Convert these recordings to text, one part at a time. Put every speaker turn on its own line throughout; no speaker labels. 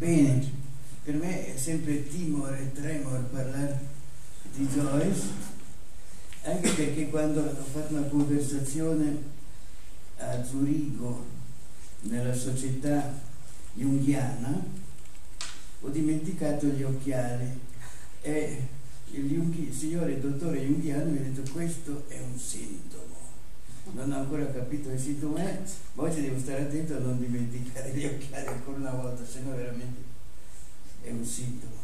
Bene, per me è sempre timore e tremor parlare di Joyce, anche perché quando ho fatto una conversazione a Zurigo nella società junghiana ho dimenticato gli occhiali. E il signore dottore junghiano mi ha detto questo è un sintomo non ho ancora capito il sintomo è ma oggi devo stare attento a non dimenticare gli occhiali ancora una volta se no veramente è un sintomo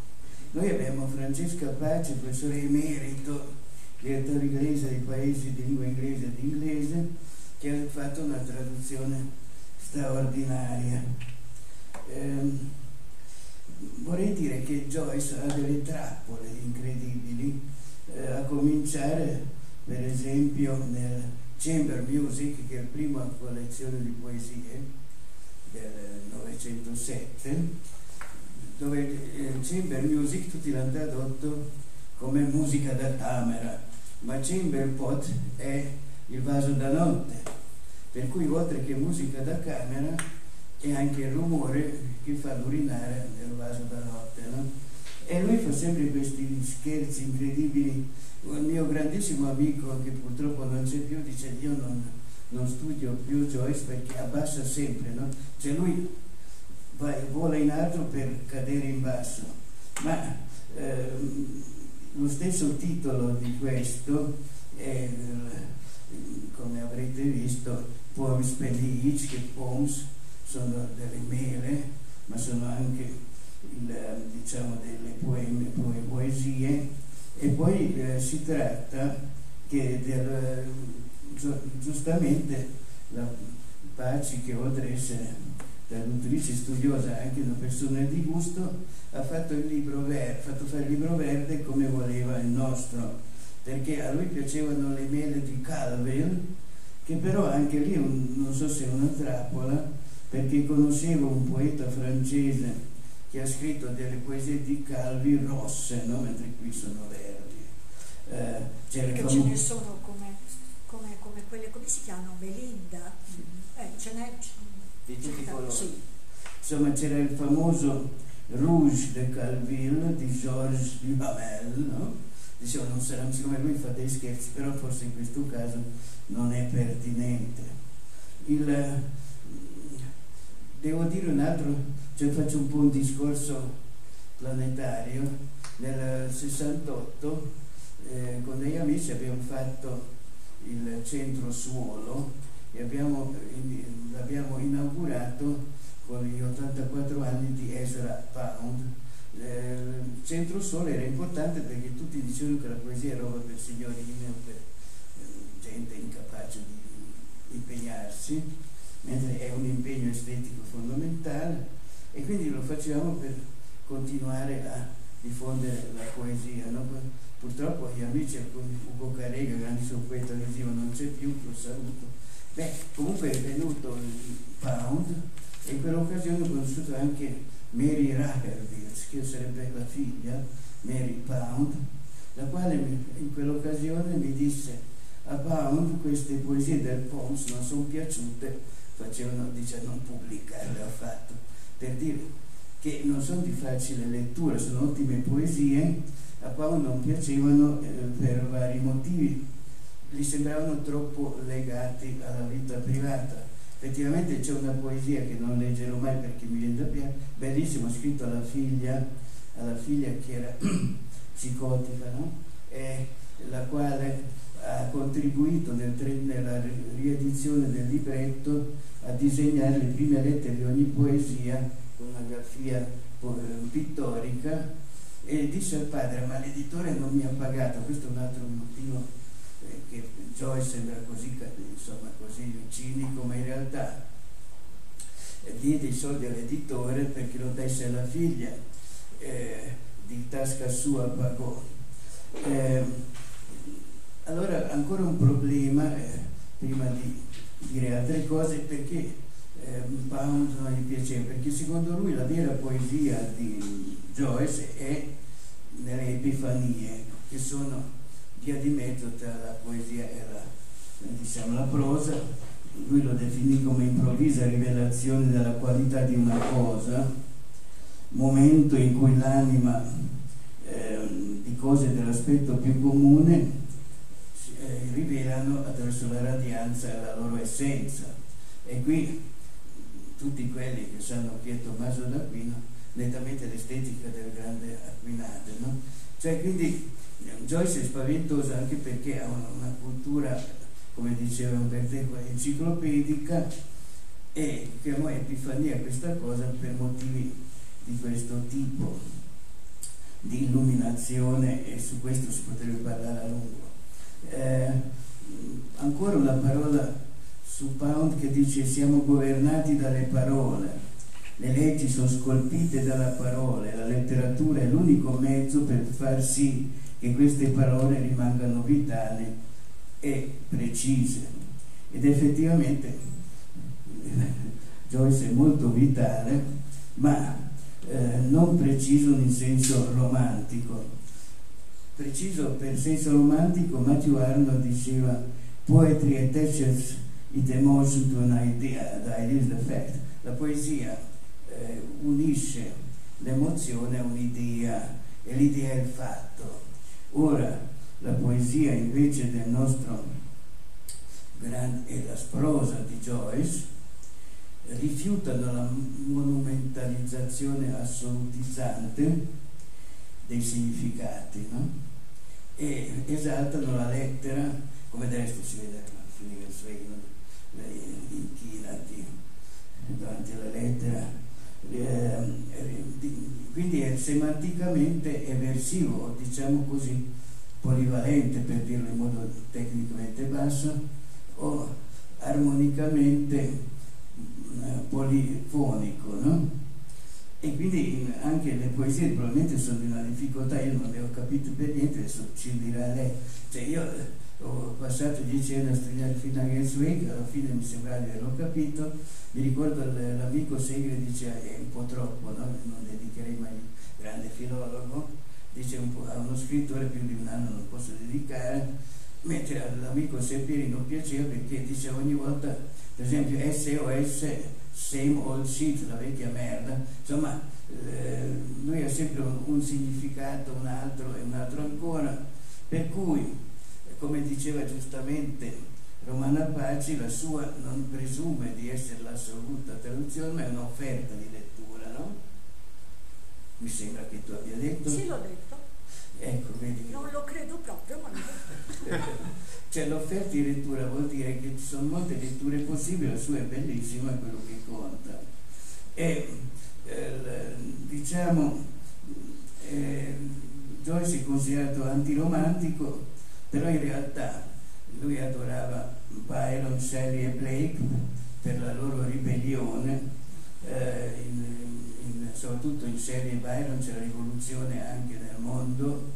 noi abbiamo Francesca Pace professore emerito direttore inglese dei paesi di lingua inglese ed inglese che ha fatto una traduzione straordinaria. Ehm, vorrei dire che Joyce ha delle trappole incredibili, eh, a cominciare per esempio nel Chamber Music, che è la prima collezione di poesie del 907, dove il Chamber Music tutti l'hanno tradotto come musica da camera, ma Chamber Pot è il vaso da notte, per cui oltre che musica da camera è anche il rumore che fa urinare nel vaso da notte. No? E lui fa sempre questi scherzi incredibili. Un mio grandissimo amico, che purtroppo non c'è più, dice io non, non studio più Joyce perché abbassa sempre. No? Cioè lui va, vola in alto per cadere in basso. Ma ehm, lo stesso titolo di questo è, come avrete visto, Poems per Each, che Poems sono delle mele, ma sono anche il, diciamo, delle poeme, poesie. E poi eh, si tratta che del, giustamente la Paci che oltre ad essere traduttrice studiosa anche una persona di gusto ha fatto il libro verde, fatto fare il libro verde come voleva il nostro. Perché a lui piacevano le mele di Calvel che però anche lì un, non so se è una trappola perché conoscevo un poeta francese che ha scritto delle poesie di Calvi rosse, no? mentre qui sono verdi.
Eh, perché famo... ce ne sono come, come, come, quelle, come si chiamano? Belinda? Sì. Eh, ce n'è...
Di tutti i colori. Sì. Insomma c'era il famoso Rouge de Calville di Georges Duhamel, no? Dicevo, non sarà, siccome lui fa dei scherzi, però forse in questo caso non è pertinente. Il, Devo dire un altro, cioè faccio un po' un discorso planetario. Nel 68 eh, con degli amici abbiamo fatto il centro suolo e abbiamo, l'abbiamo inaugurato con gli 84 anni di Ezra Pound. Eh, il centro suolo era importante perché tutti dicevano che la poesia era roba per signorini o per eh, gente incapace di impegnarsi mentre è un impegno estetico fondamentale e quindi lo facciamo per continuare a diffondere la poesia. No? Purtroppo gli amici, Ugo Carrega, grandissimo poeta lesivo, non c'è più, lo saluto. Beh, comunque è venuto il Pound e in quell'occasione ho conosciuto anche Mary Rapervils, che sarebbe la figlia, Mary Pound, la quale in quell'occasione mi disse a Pound queste poesie del Pons non sono piaciute facevano, dice, non pubblicarle affatto, per dire che non sono di facile lettura, sono ottime poesie, a Paolo non piacevano eh, per vari motivi, gli sembravano troppo legati alla vita privata. Effettivamente c'è una poesia che non leggerò mai perché mi viene da piangere, bellissima, scritta alla figlia, alla figlia che era psicotica, no? e la quale ha contribuito nel, nella riedizione del libretto a disegnare le prime lettere di ogni poesia con una grafia eh, pittorica e disse al padre ma l'editore non mi ha pagato questo è un altro motivo eh, che Joyce sembra così, insomma, così cinico ma in realtà diede i soldi all'editore perché lo desse alla figlia eh, di tasca sua pagò eh, allora ancora un problema, eh, prima di dire altre cose, perché eh, Pound non gli piaceva, perché secondo lui la vera poesia di Joyce è nelle Epifanie, che sono via di mezzo tra la poesia e la, diciamo, la prosa. Lui lo definì come improvvisa rivelazione della qualità di una cosa momento in cui l'anima eh, di cose dell'aspetto più comune eh, rivelano attraverso la radianza la loro essenza. E qui tutti quelli che sanno chi è Tommaso d'Aquino, nettamente l'estetica del grande Aquinate, no? Cioè quindi Joyce è spaventosa anche perché ha una, una cultura, come diceva Umberto enciclopedica e chiamò Epifania questa cosa per motivi di questo tipo di illuminazione e su questo si potrebbe parlare a lungo. Eh, ancora una parola su Pound che dice siamo governati dalle parole, le leggi sono scolpite dalla parola, la letteratura è l'unico mezzo per far sì che queste parole rimangano vitali e precise. Ed effettivamente Joyce è molto vitale, ma eh, non preciso in senso romantico. Preciso per senso romantico, Matthew Arnold diceva poetry attaches its emotion to an idea, the idea is the fact. La poesia eh, unisce l'emozione a un'idea e l'idea è il fatto. Ora, la poesia invece del nostro grande, e la prosa di Joyce rifiutano la monumentalizzazione assolutizzante dei significati no? E esaltano la lettera, come del resto si vede a Finnegan inchinati davanti alla lettera. Eh, quindi è semanticamente eversivo, diciamo così, polivalente per dirlo in modo tecnicamente basso, o armonicamente eh, polifonico, no? E quindi anche le poesie probabilmente sono di una difficoltà, io non ne ho capito per niente, adesso ci dirà lei. Cioè io eh, ho passato dieci anni a studiare fino a Gensweg, alla fine mi sembrava di averlo capito, mi ricordo l'amico Segre dice è un po' troppo, no? non dedicherei mai grande filologo, dice a uno scrittore più di un anno non posso dedicare, mentre all'amico Sepiri non piaceva perché dice ogni volta per esempio SOS, same old shit, la vecchia merda, insomma eh, lui ha sempre un, un, significato, un altro e un altro ancora, per cui, come diceva giustamente Romana Paci, la sua non presume di essere l'assoluta traduzione, ma è un'offerta di lettura, no? Mi sembra che tu abbia detto.
Sì, l'ho detto.
Ecco, vedi.
Non lo credo proprio, ma
Cioè l'offerta di lettura vuol dire che ci sono molte letture possibili, la sua è bellissima, è quello che conta. E eh, diciamo, eh, Joyce è considerato antiromantico, però in realtà lui adorava Byron, Shelley e Blake per la loro ribellione, eh, in, soprattutto in Shelley e Byron c'è la rivoluzione anche nel mondo,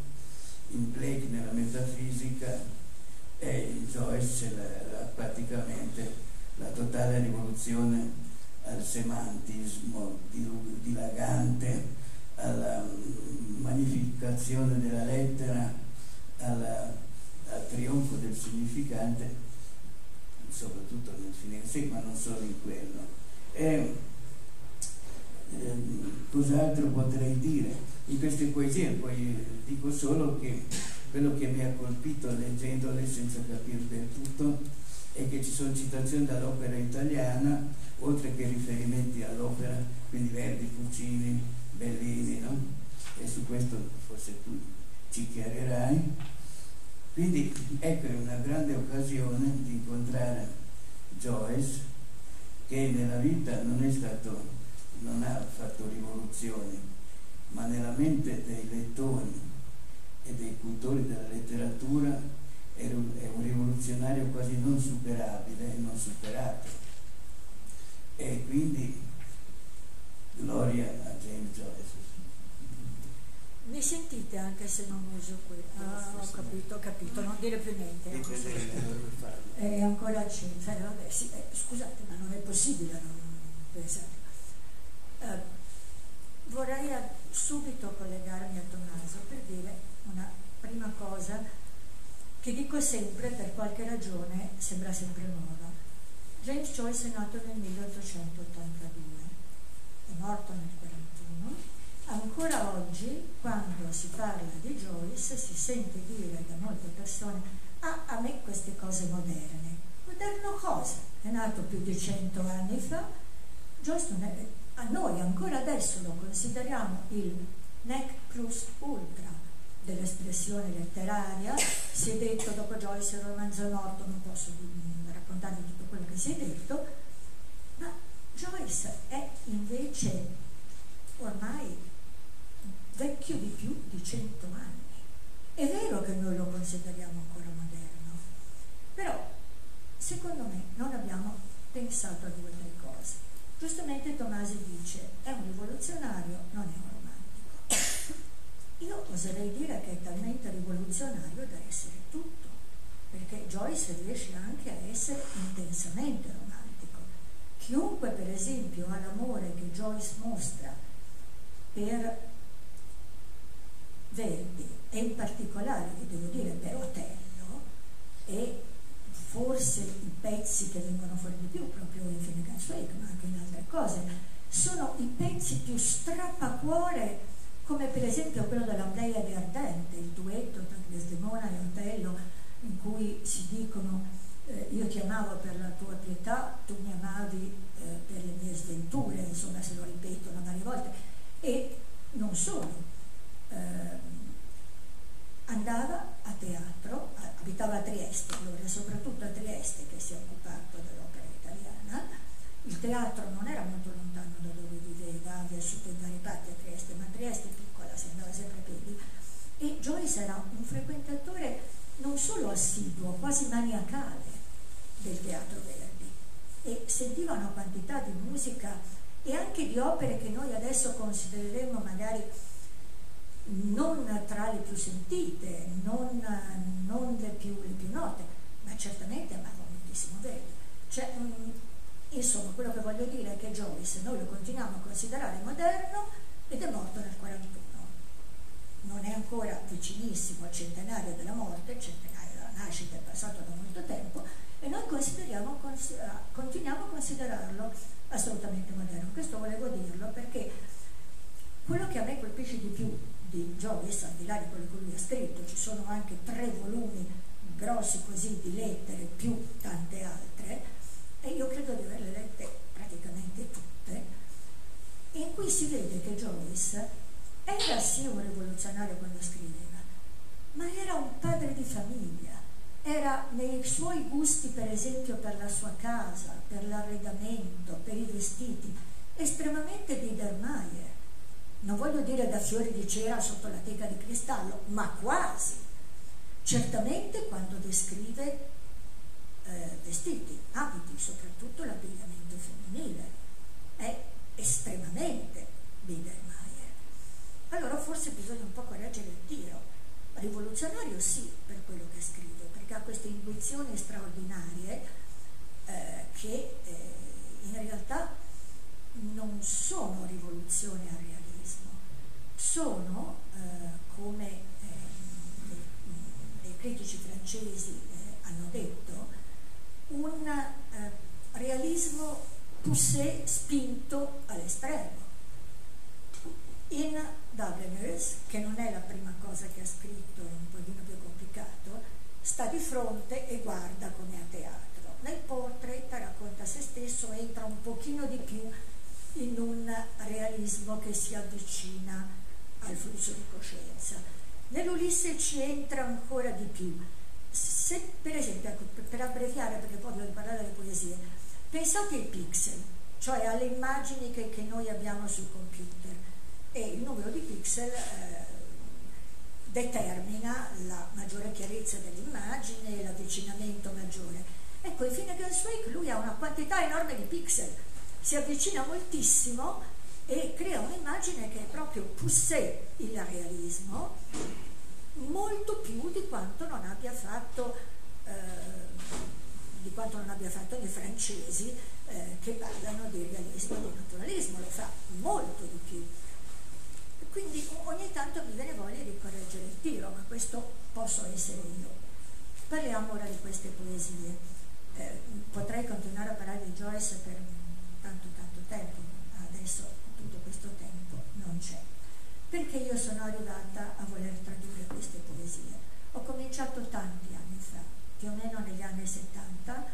in Blake nella metafisica e in Joyce c'è la, la, praticamente la totale rivoluzione al semantismo dilagante, alla magnificazione della lettera, alla, al trionfo del significante, soprattutto nel fine sé, ma non solo in quello. E, cos'altro potrei dire? In queste poesie poi dico solo che quello che mi ha colpito leggendole senza capire del tutto è che ci sono citazioni dall'opera italiana, oltre che riferimenti all'opera, quindi Verdi, Puccini, Bellini, no? E su questo forse tu ci chiarirai. Quindi ecco è una grande occasione di incontrare Joyce, che nella vita non è stato, non ha fatto rivoluzioni, ma nella mente dei lettori e dei cultori della letteratura è un rivoluzionario quasi non superabile e non superato. E quindi gloria a James Joyce.
Mi sentite anche se non uso qui? Ah, ho capito, ho capito, non dire più niente. È ancora acceso. Eh, vabbè, sì, eh, scusate, ma non è possibile non pensare. Eh, vorrei subito collegarmi a Tommaso per dire una prima cosa che dico sempre per qualche ragione sembra sempre nuova. James Joyce è nato nel 1882, è morto nel 1941 ancora oggi quando si parla di Joyce si sente dire da molte persone ah, a me queste cose moderne. Moderno cosa? È nato più di cento anni fa, Joyce non è, a noi ancora adesso lo consideriamo il nec plus ultra dell'espressione letteraria, si è detto dopo Joyce il romanzo morto, non posso raccontarvi tutto quello che si è detto, ma Joyce è invece ormai vecchio di più di cento anni. È vero che noi lo consideriamo ancora moderno, però secondo me non abbiamo pensato a due o tre. Giustamente Tomasi dice è un rivoluzionario, non è un romantico. Io oserei dire che è talmente rivoluzionario da essere tutto, perché Joyce riesce anche a essere intensamente romantico. Chiunque per esempio ha l'amore che Joyce mostra per Verdi e in particolare, devo dire, per Otello e forse i pezzi che vengono fuori di più proprio in Finnegan's Wake, ma anche in altre cose, sono i pezzi più strappacuore come per esempio quello della Pleiade Ardente, il duetto tra Desdemona e Otello in cui si dicono eh, io ti amavo per la tua pietà, tu mi amavi eh, per le mie sventure, insomma se lo ripetono varie volte, e non solo. Eh, andava a teatro, abitava a Trieste, allora soprattutto a Trieste che si è occupato dell'opera italiana, il teatro non era molto lontano da dove viveva, ha vissuto in vari parti a Trieste, ma Trieste piccola si andava sempre a piedi. E Joyce era un frequentatore non solo assiduo, quasi maniacale del teatro Verdi e sentiva una quantità di musica e anche di opere che noi adesso considereremo magari non tra le più sentite, non, non le, più, le, più, note, ma certamente amava moltissimo Verdi. Cioè, um, insomma, quello che voglio dire è che Joyce noi lo continuiamo a considerare moderno ed è morto nel 41. Non è ancora vicinissimo al centenario della morte, il centenario della nascita è passato da molto tempo, e noi continuiamo a considerarlo assolutamente moderno. Questo volevo dirlo perché quello che a me colpisce di più di Joyce, al di là di quello che lui ha scritto, ci sono anche tre volumi grossi così di lettere più tante altre, e io credo di averle lette praticamente tutte, in cui si vede che Joyce era sì un rivoluzionario quando scriveva, ma era un padre di famiglia, era nei suoi gusti per esempio per la sua casa, per l'arredamento, per i vestiti, estremamente Biedermeier non voglio dire da fiori di cera sotto la teca di cristallo, ma quasi. Certamente quando descrive eh, vestiti, abiti, soprattutto l'abbigliamento femminile, è estremamente Biedermeier. Allora forse bisogna un po' correggere il tiro. Rivoluzionario sì per quello che scrive, perché ha queste intuizioni straordinarie eh, che eh, in realtà non sono rivoluzioni a realtà sono, eh, come eh, dei critici francesi eh, hanno detto, un eh, realismo poussé spinto all'estremo. In Dubliners, che non è la prima cosa che ha scritto, è un pochino più complicato, sta di fronte e guarda come a teatro. Nel portrait racconta se stesso, entra un pochino di più in un realismo che si avvicina al flusso di coscienza. Nell'Ulisse ci entra ancora di più. Se, per esempio, ecco, per abbreviare, perché poi voglio parlare delle poesie, pensate ai pixel, cioè alle immagini che, che noi abbiamo sul computer e il numero di pixel eh, determina la maggiore chiarezza dell'immagine l'avvicinamento maggiore. Ecco, in Finnegan's lui ha una quantità enorme di pixel, si avvicina moltissimo e crea un'immagine che è proprio poussé il realismo molto più di quanto non abbia fatto eh, di quanto non abbia fatto i francesi eh, che parlano di realismo e di naturalismo, lo fa molto di più. Quindi ogni tanto mi viene voglia di correggere il tiro, ma questo posso essere io. Parliamo ora di queste poesie. Eh, potrei continuare a parlare di Joyce per tanto tanto tempo, adesso questo tempo non c'è. perché io sono arrivata a voler tradurre queste poesie. Ho cominciato tanti anni fa, più o meno negli anni 70,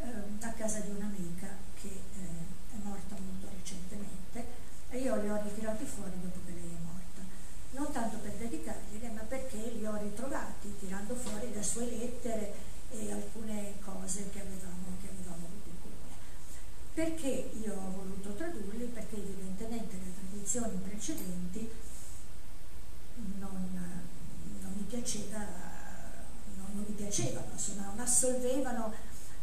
eh, a casa di un'amica che eh, è morta molto recentemente e io li ho ritirati fuori dopo che lei è morta. Non tanto per dedicarglieli, ma perché li ho ritrovati tirando fuori le sue lettere e alcune cose che avevamo, che avevamo avuto in comune. Perché io ho voluto tradurli? Perché evidentemente le tradizioni precedenti non, non mi piaceva, non, non mi piacevano, insomma, non assolvevano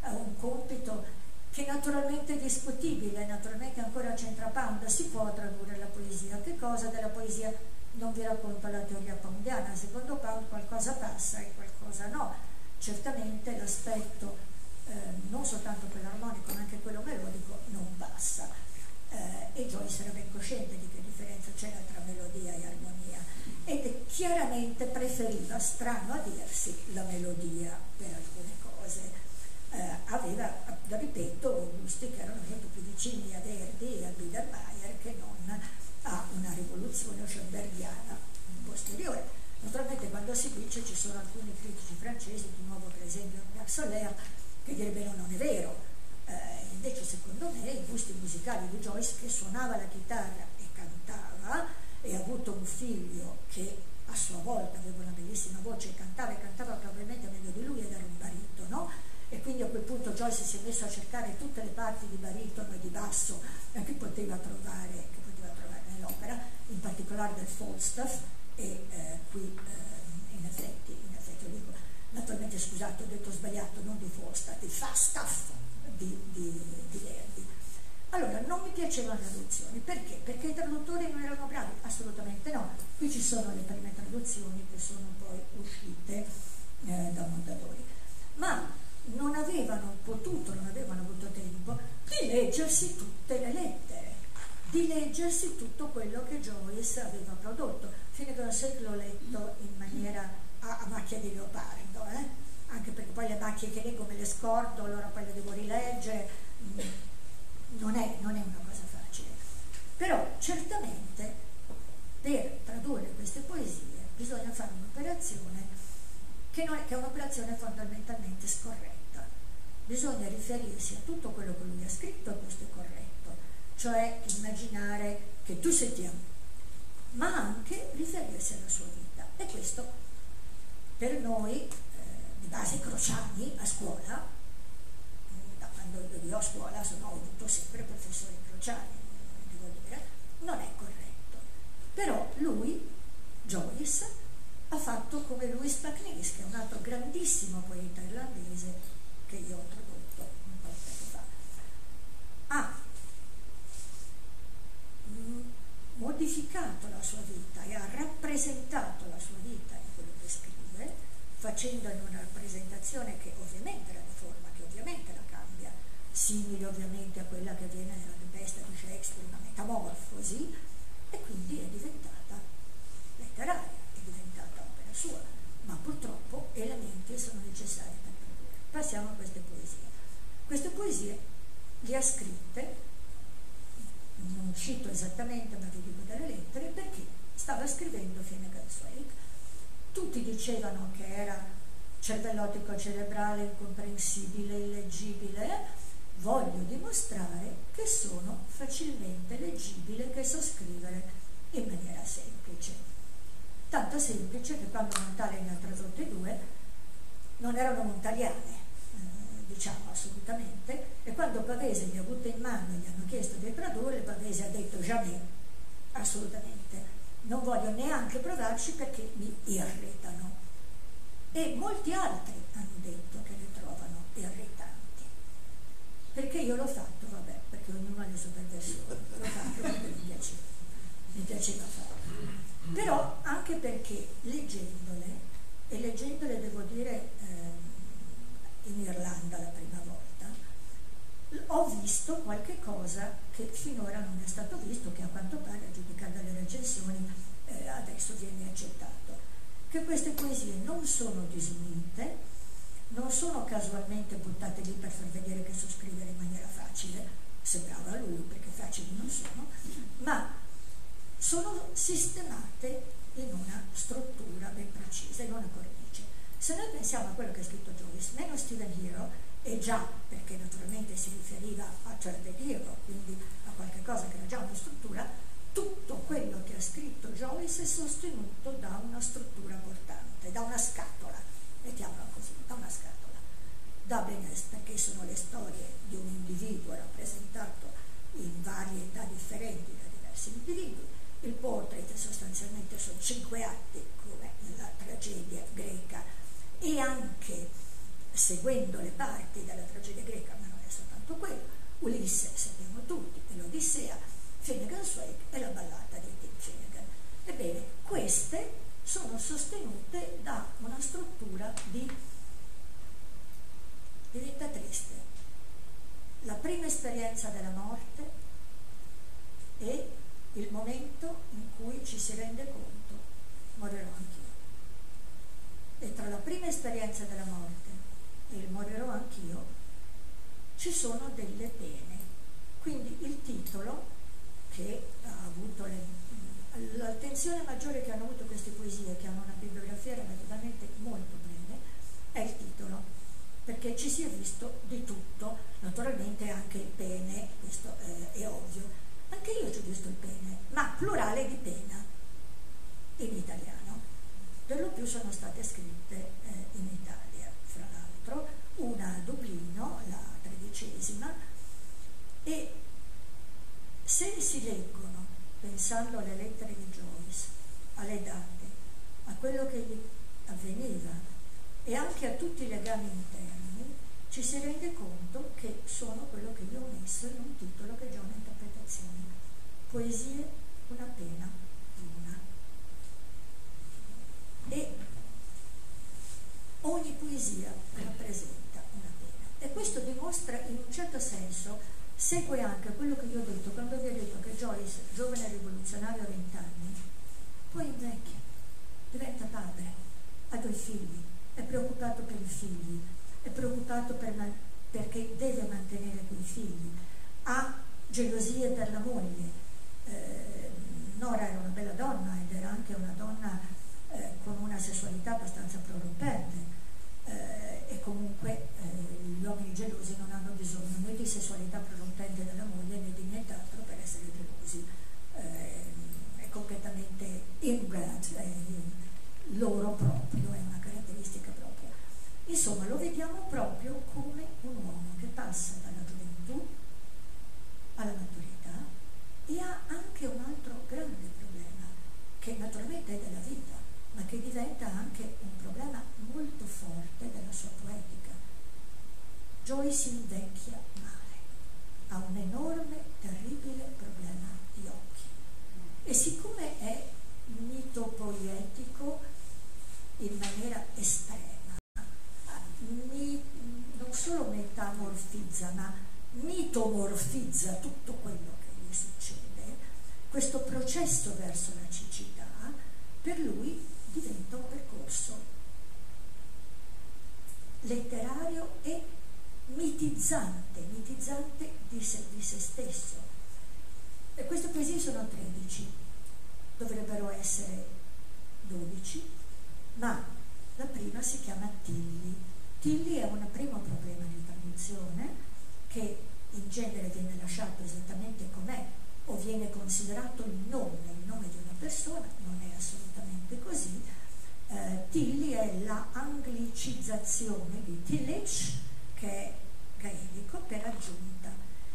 un compito che naturalmente è discutibile, naturalmente ancora c'entra Pound, si può tradurre la poesia. Che cosa della poesia? Non vi racconto la teoria poundiana, secondo Pound qualcosa passa e qualcosa no. Certamente l'aspetto eh, non soltanto quello armonico ma anche quello melodico non passa. Eh, e era ben cosciente di che differenza c'era tra melodia e armonia ed chiaramente preferiva, strano a dirsi, la melodia per alcune cose. Eh, aveva, ripeto, gusti che erano molto più vicini a Verdi e a Biedermeier che non a una rivoluzione schoenbergiana posteriore. Naturalmente quando si dice ci sono alcuni critici francesi, di nuovo per esempio Jacques Soler, che direbbero non è vero. Eh, invece secondo me i gusti musicali di Joyce che suonava la chitarra e cantava e ha avuto un figlio che a sua volta aveva una bellissima voce e cantava e cantava probabilmente meglio di lui ed era un baritono e quindi a quel punto Joyce si è messo a cercare tutte le parti di baritono e di basso eh, che, poteva trovare, che poteva trovare nell'opera, in particolare del Falstaff e eh, qui eh, in effetti, in effetti dico, naturalmente scusate ho detto sbagliato, non di Falstaff, di Falstaff di, di, di Verdi allora, non mi piacevano le traduzioni, perché? Perché i traduttori non erano bravi? Assolutamente no. Qui ci sono le prime traduzioni che sono poi uscite eh, da Mondadori. Ma non avevano potuto, non avevano avuto tempo di leggersi tutte le lettere, di leggersi tutto quello che Joyce aveva prodotto. Un secolo l'ho letto in maniera a, a macchia di leopardo, eh? anche perché poi le macchie che leggo me le scordo, allora poi le devo rileggere. Mm non è, non è una cosa facile. Però certamente per tradurre queste poesie bisogna fare un'operazione che, è, che è un'operazione fondamentalmente scorretta. Bisogna riferirsi a tutto quello che lui ha scritto e questo è corretto, cioè immaginare che tu sei ti ma anche riferirsi alla sua vita. E questo per noi, eh, di base crociani a scuola, quando io a scuola sono, avuto sempre professori crociani, non è corretto. Però lui, Joyce, ha fatto come Louis Pacnis, che è un altro grandissimo poeta irlandese che io ho tradotto un po' di tempo fa. Ha modificato la sua vita e ha rappresentato la sua vita facendone una rappresentazione che ovviamente la deforma, che ovviamente la simile ovviamente a quella che avviene nella tempesta di Shakespeare, una metamorfosi, e quindi è diventata letteraria, è diventata opera sua, ma purtroppo elementi sono necessari per produrre. Passiamo a queste poesie. Queste poesie le ha scritte, non cito esattamente, ma vi dico dalle lettere, perché stava scrivendo Finnegan's Wake. Tutti dicevano che era cervellotico cerebrale, incomprensibile, illeggibile, voglio dimostrare che sono facilmente leggibile, che so scrivere in maniera semplice. Tanto semplice che quando Montale ne ha tradotte due non erano montaliane, eh, diciamo assolutamente, e quando Pavese li ha avute in mano e gli hanno chiesto di tradurre, Pavese ha detto jamais, assolutamente, non voglio neanche provarci perché mi irritano. E molti altri hanno detto che le trovano irritanti. Perché io l'ho fatto, vabbè, perché ognuno ha le sue perversioni, l'ho fatto perché mi piaceva, mi piaceva farlo. Però anche perché leggendole, e leggendole devo dire eh, in Irlanda la prima volta, ho visto qualche cosa che finora non è stato visto, che a quanto pare, a giudicare dalle recensioni, eh, adesso viene accettato. Che queste poesie non sono disunite, non sono casualmente buttate lì per far vedere che so scrivere in maniera facile, sembrava a lui perché facili non sono, ma sono sistemate in una struttura ben precisa, in una cornice. Se noi pensiamo a quello che ha scritto Joyce, meno Stephen Hero, e già perché naturalmente si riferiva a Hero, quindi a qualche cosa che era già una struttura, tutto quello che ha scritto Joyce è sostenuto da una struttura portante, da una scatola, mettiamola così, da una scatola. Dubliners perché sono le storie di un individuo rappresentato in varie età differenti da diversi individui, il portrait sostanzialmente sono cinque atti come nella tragedia greca e anche seguendo le parti della tragedia greca, ma non è soltanto quello, Ulisse sappiamo tutti, e l'Odissea, Finnegan's Wake e la ballata di Tim Finnegan. Ebbene, queste sono sostenute da una struttura di diventa triste. La prima esperienza della morte e il momento in cui ci si rende conto, morirò anch'io. E tra la prima esperienza della morte e morirò anch'io, ci sono delle pene. Quindi il titolo che ha avuto l'attenzione maggiore che hanno avuto queste poesie, che hanno una bibliografia relativamente molto breve, è il titolo, perché ci si è visto di tutto, naturalmente anche il pene, questo eh, è ovvio. Anche io ci ho visto il pene, ma plurale di pena in italiano. Per lo più sono state scritte eh, in Italia, fra l'altro, una a Dublino, la tredicesima, e se si leggono, pensando alle lettere di Joyce, alle date, a quello che gli avveniva e anche a tutti i legami interni, ci si rende conto che sono quello che io ho messo in un titolo che è già un'interpretazione. Poesie, una pena, una. E ogni poesia rappresenta una pena. E questo dimostra in un certo senso segue anche quello che io ho detto quando vi ho detto che Joyce, giovane rivoluzionario a 20 anni, poi invecchia, diventa padre, ha due figli, è preoccupato per i figli, è preoccupato per perché deve mantenere quei figli, ha gelosie per la moglie. Eh, Nora era una bella donna ed era anche una donna eh, con una sessualità abbastanza prorompente eh, e comunque eh, gli uomini gelosi non hanno bisogno né di sessualità prorompente della moglie né di nient'altro per essere gelosi. Eh, è completamente inbred, loro proprio, è una caratteristica propria. Insomma, lo vediamo proprio come un uomo che passa dalla gioventù alla maturità e ha anche un altro grande problema, che naturalmente è della vita, ma che diventa anche un forte della sua poetica. Joyce invecchia male, ha un enorme, terribile problema di occhi e siccome è mito poetico in maniera estrema, mi, non solo metamorfizza, ma mitomorfizza tutto quello che gli succede, questo processo verso la cecità, per lui diventa un percorso letterario e mitizzante, mitizzante di se, di se stesso. E queste poesie sono 13, dovrebbero essere 12, ma la prima si chiama Tilli. Tilli è un primo problema di traduzione che in genere viene lasciato esattamente com'è o viene considerato il nome, il nome di una persona, non è assolutamente così. Eh, Tilly è la anglicizzazione di Tillage, che è gaelico per aggiunta,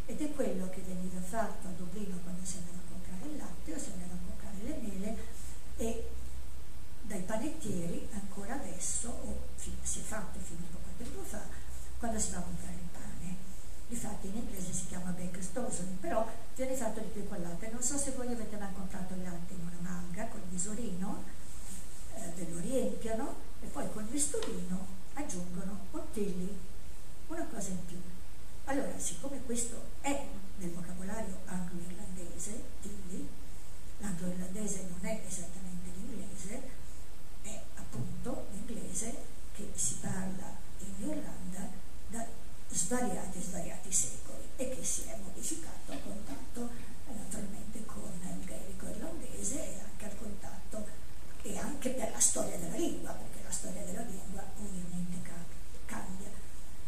ed è quello che veniva fatto a Dublino quando si andava a comprare il latte o si andava a comprare le mele e dai panettieri ancora adesso, o si è fatto fino a poco tempo fa, quando si va a comprare il pane. Difatti in inglese si chiama baker's dozen, però viene fatto di più col latte. Non so se voi avete mai comprato il latte in una manga col visorino, ve lo riempiono e poi col vistorino aggiungono ottilli, una cosa in più. Allora, siccome questo è nel vocabolario anglo-irlandese, tilli, l'anglo-irlandese non è esattamente l'inglese, è appunto l'inglese che si parla in Irlanda da svariati, svariati secoli e che si è modificato a contatto eh, naturalmente con il gaelico irlandese che per la storia della lingua, perché la storia della lingua ovviamente cambia.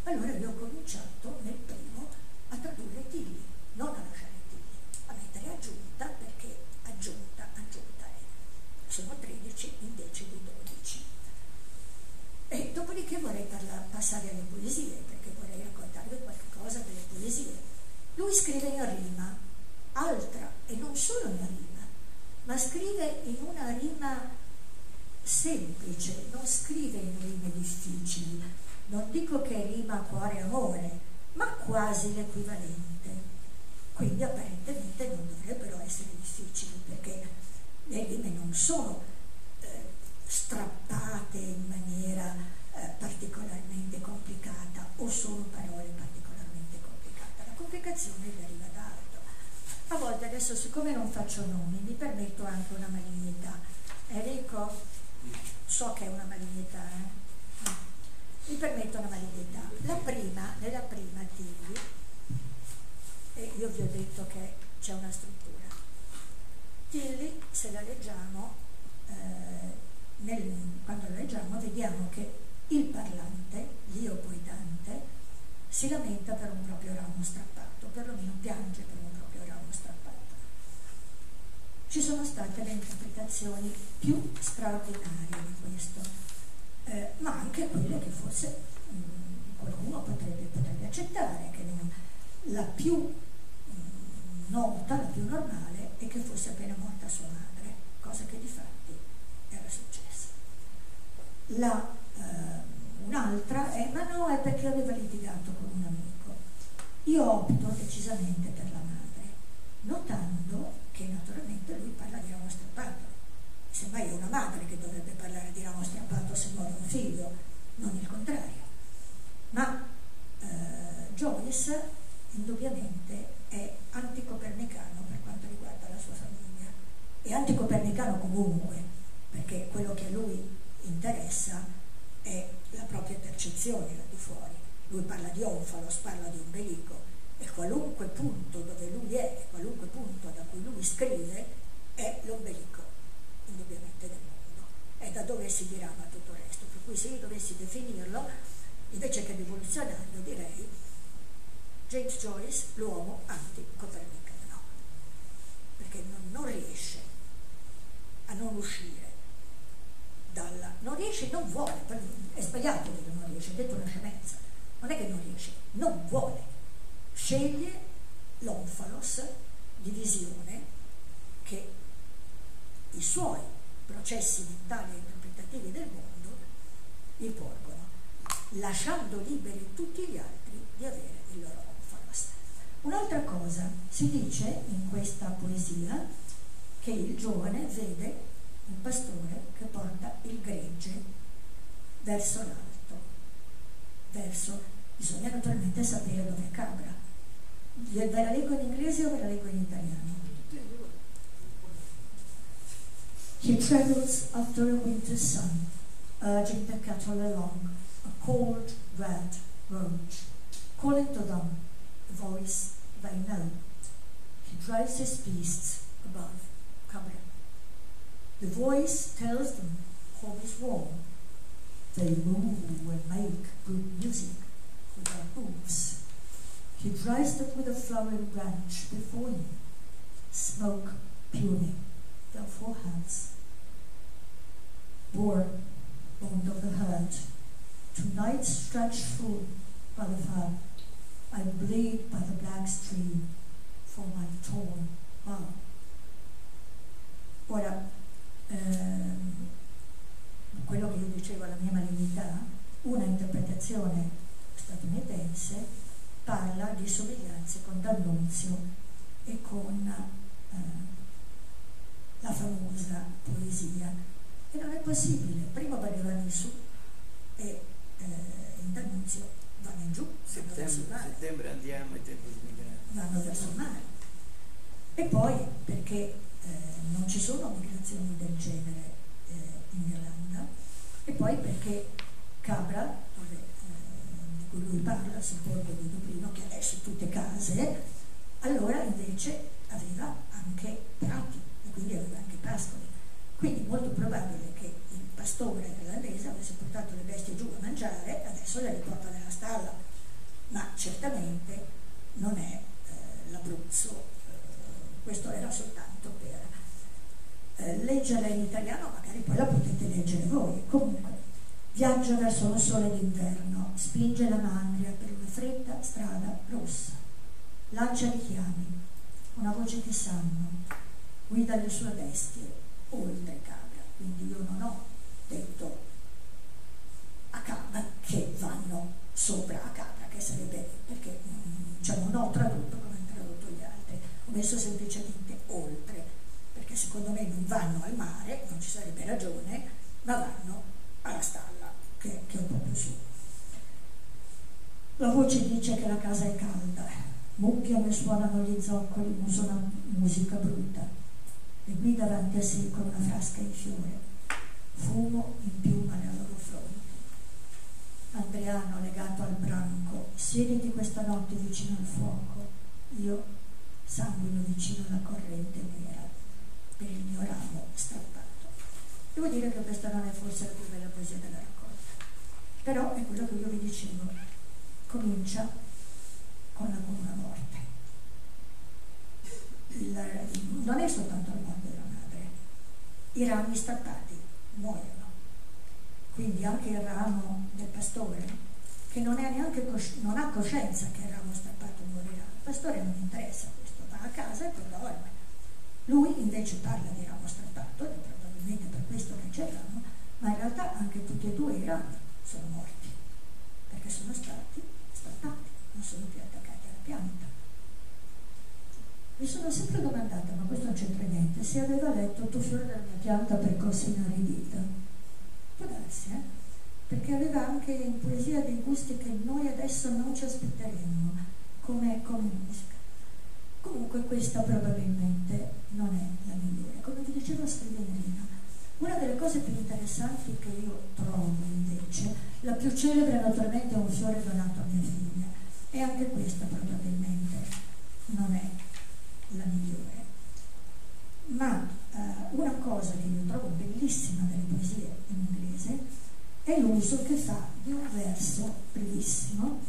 Allora io ho cominciato nel primo a tradurre i tigli, non a lasciare i tigli, a mettere aggiunta perché aggiunta, aggiunta è. Sono 13 invece di 12. E dopodiché vorrei passare alle poesie, perché vorrei raccontarvi qualcosa delle poesie. Lui scrive in rima, altra, e non solo in rima, ma scrive in una rima semplice, non scrive in rime difficili. Non dico che rima cuore amore, ma quasi l'equivalente. Quindi apparentemente non dovrebbero essere difficili, perché le rime non sono eh, strappate in maniera eh, particolarmente complicata o sono parole particolarmente complicate. La complicazione deriva da altro. A volte adesso, siccome non faccio nomi, mi permetto anche una malignità. Enrico, so che è una malignità, eh? mi permetto una malignità. La prima, nella prima TV, e io vi ho detto che c'è una struttura. Tilly, se la leggiamo, eh, nel, quando la leggiamo, vediamo che il parlante, l'io poetante, si lamenta per un proprio ramo strappato, perlomeno piange per un proprio ramo strappato. Ci sono state le interpretazioni più straordinarie di questo, eh, ma anche quelle che forse mh, mm, qualcuno potrebbe, potrebbe, accettare, che non, la più mh, mm, nota, la più normale è che fosse appena morta sua madre, cosa che di fatti era successa. La eh, un'altra è ma no è perché aveva litigato con un amico io opto decisamente per la madre notando che naturalmente lui parla di ramo strappato semmai è una madre che dovrebbe parlare di ramo strappato se muore un figlio non il contrario. Ma eh, Joyce indubbiamente è anticopernicano per quanto riguarda la sua famiglia. E anticopernicano comunque perché quello che a lui interessa è la propria percezione là di fuori. Lui parla di onfalos, parla di ombelico e qualunque punto dove lui è, qualunque punto da cui lui scrive è l'ombelico, indubbiamente del mondo. È da dove si dirama tutto il resto. Per cui se io dovessi definirlo, invece che rivoluzionario, direi James Joyce, l'uomo anti-copernicano, perché non, non riesce a non uscire dalla... non riesce, non vuole, è sbagliato dire non riesce, è detto una scemenza, non è che non riesce, non vuole, sceglie l'onfalos di visione che i suoi processi mentali e interpretativi del mondo gli porgono, lasciando liberi tutti gli altri di avere il loro onfalos. Un'altra cosa, si dice in questa poesia che il giovane vede un pastore che porta il gregge verso l'alto, verso, bisogna naturalmente sapere dove Cabra. Inglese o? He travels after a winter sun, urging the cattle along a cold red road, calling to them a voice they know. He drives his beasts above Cabra. The voice tells them home is warm. They move and make good music with their hooves. He drives them with a flowering branch before him, smoke purely their foreheads. War, bond of the herd, tonight stretched full by the fire, I bleed by the black stream for my torn heart. Ora, Ehm, quello che io dicevo alla mia malignità, una interpretazione statunitense parla di somiglianze con D'Annunzio e con eh, la famosa poesia. E non è possibile, prima vanno in su e eh, in D'Annunzio vanno in giù.
Settembre, settembre andiamo ai tempo di migrare.
Vanno verso il mare. E poi perché eh, non ci sono migrazioni del genere eh, in Irlanda e poi perché Cabra, cui lui parla, sobborgo di Dublino, che adesso tutte case, allora invece aveva anche prati e quindi aveva anche pascoli. Quindi molto probabile che il pastore irlandese avesse portato le bestie giù a mangiare, adesso le riporta nella stalla, ma certamente non è eh, l'Abruzzo, eh, questo era soltanto per eh, leggerla in italiano, magari poi la potete leggere voi. Comunque, Viaggia verso un sole d'inverno, spinge la mandria per una fredda strada rossa. Lancia richiami, una voce che sanno, guida le sue bestie oltre Cabra. Quindi io non ho detto a Cabra che vanno sopra a Cabra, che sarebbe perché cioè non ho tradotto come hanno tradotto gli altri, ho messo semplicemente oltre, perché secondo me non vanno al mare, non ci sarebbe ragione, ma vanno alla stalla, che, che po' più su. La voce dice che la casa è calda, mucchiano e suonano gli zoccoli, usano musica brutta, e qui davanti a sé con una frasca in fiore, fumo in piuma nella loro fronte. Andreano legato al branco, siediti questa notte vicino al fuoco, io sanguino vicino alla corrente nera, per il mio ramo strappato. Devo dire che questa non è forse la più bella poesia della raccolta, però è quello che io vi dicevo, comincia con la comuna morte. Il, non è soltanto la morte della madre, i rami strappati muoiono quindi anche il ramo del pastore, che non, non ha coscienza che il ramo strappato morirà. Il pastore non interessa questo, va a casa e poi dorme. Lui invece parla di ramo strappato, probabilmente per questo che c'è il ramo, ma in realtà anche tutti e due i rami sono morti, perché sono stati strappati, non sono più attaccati alla pianta. Mi sono sempre domandata, ma questo non c'entra niente, se aveva letto Tu fiore della mia pianta percossa inaridita Può darsi, eh? Perché aveva anche in poesia dei gusti che noi adesso non ci aspetteremmo, come, come musica. Comunque questa probabilmente non è la migliore. Come vi dicevo Scrivenerina, una delle cose più interessanti che io trovo invece, la più celebre naturalmente è un fiore donato a mia figlia, e anche questa probabilmente non è la migliore. Ma eh, una cosa che io trovo bellissima delle poesie in inglese è l'uso che fa di un verso brevissimo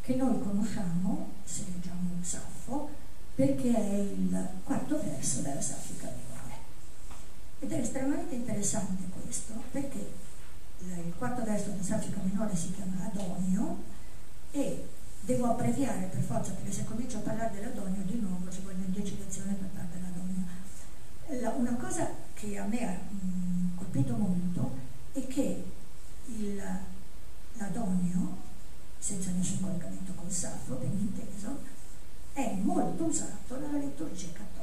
che noi conosciamo, se leggiamo un Saffo, perché è il quarto verso della Saffica minore. Ed è estremamente interessante questo, perché il quarto verso della Saffica minore si chiama Adonio e devo abbreviare per forza, perché se comincio a parlare dell'Adonio di nuovo ci vogliono 10 lezioni per parlare la, una cosa che a me ha mh, colpito molto è che l'adonio, senza nessun collegamento col Saffo, ben inteso, è molto usato nella liturgia cattolica.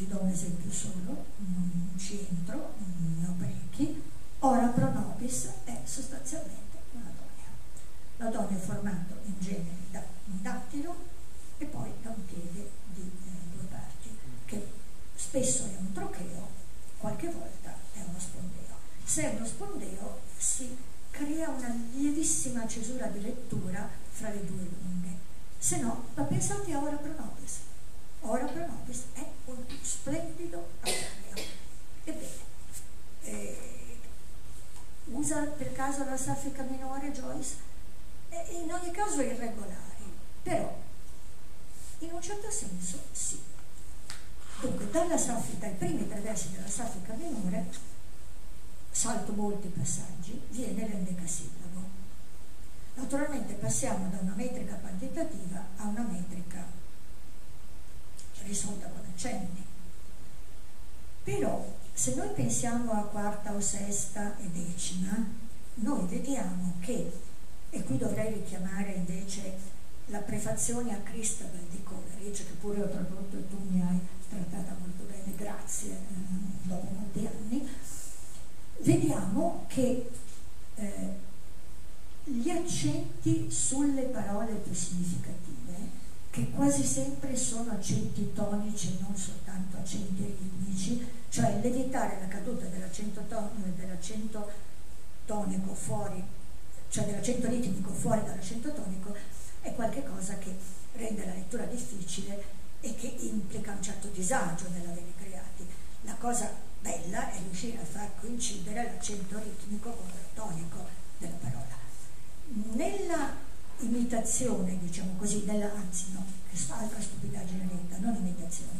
Vi do un esempio solo, non ci entro, ne ho parecchi. Ora pro nobis è sostanzialmente un adonio. L'adonio è formato in genere da un dattilo e poi da un piede di che spesso è un trocheo, qualche volta è uno spondeo. Se è uno spondeo si crea una lievissima cesura di lettura fra le due lunghe, se no va pensate Ora Pro Nobis. Ora Pro Nobis è un splendido armonio. Ebbene, eh, usa per caso la saffica minore Joyce? Eh, in ogni caso irregolari, però in un certo senso sì. Dunque, dalla saffica, dai primi tre versi della saffica minore, salto molti passaggi, viene l'endecasillabo. Naturalmente passiamo da una metrica quantitativa a una metrica risolta con accenti. Però, se noi pensiamo a quarta o sesta e decima, noi vediamo che, e qui dovrei richiamare invece la prefazione a Christabel di Coleridge, che pure ho tradotto e tu mi hai trattata molto bene, grazie, eh, dopo molti anni, vediamo che eh, gli accenti sulle parole più significative, che quasi sempre sono accenti tonici e non soltanto accenti ritmici, cioè l'evitare la caduta dell'accento, ton- dell'accento tonico fuori, cioè dell'accento ritmico fuori dall'accento tonico, è qualcosa che rende la lettura difficile e che implica un certo disagio nell'avere creati. La cosa bella è riuscire a far coincidere l'accento ritmico con il tonico della parola. Nella imitazione, diciamo così, della, anzi no, altra stupidaggine lenta, non imitazione,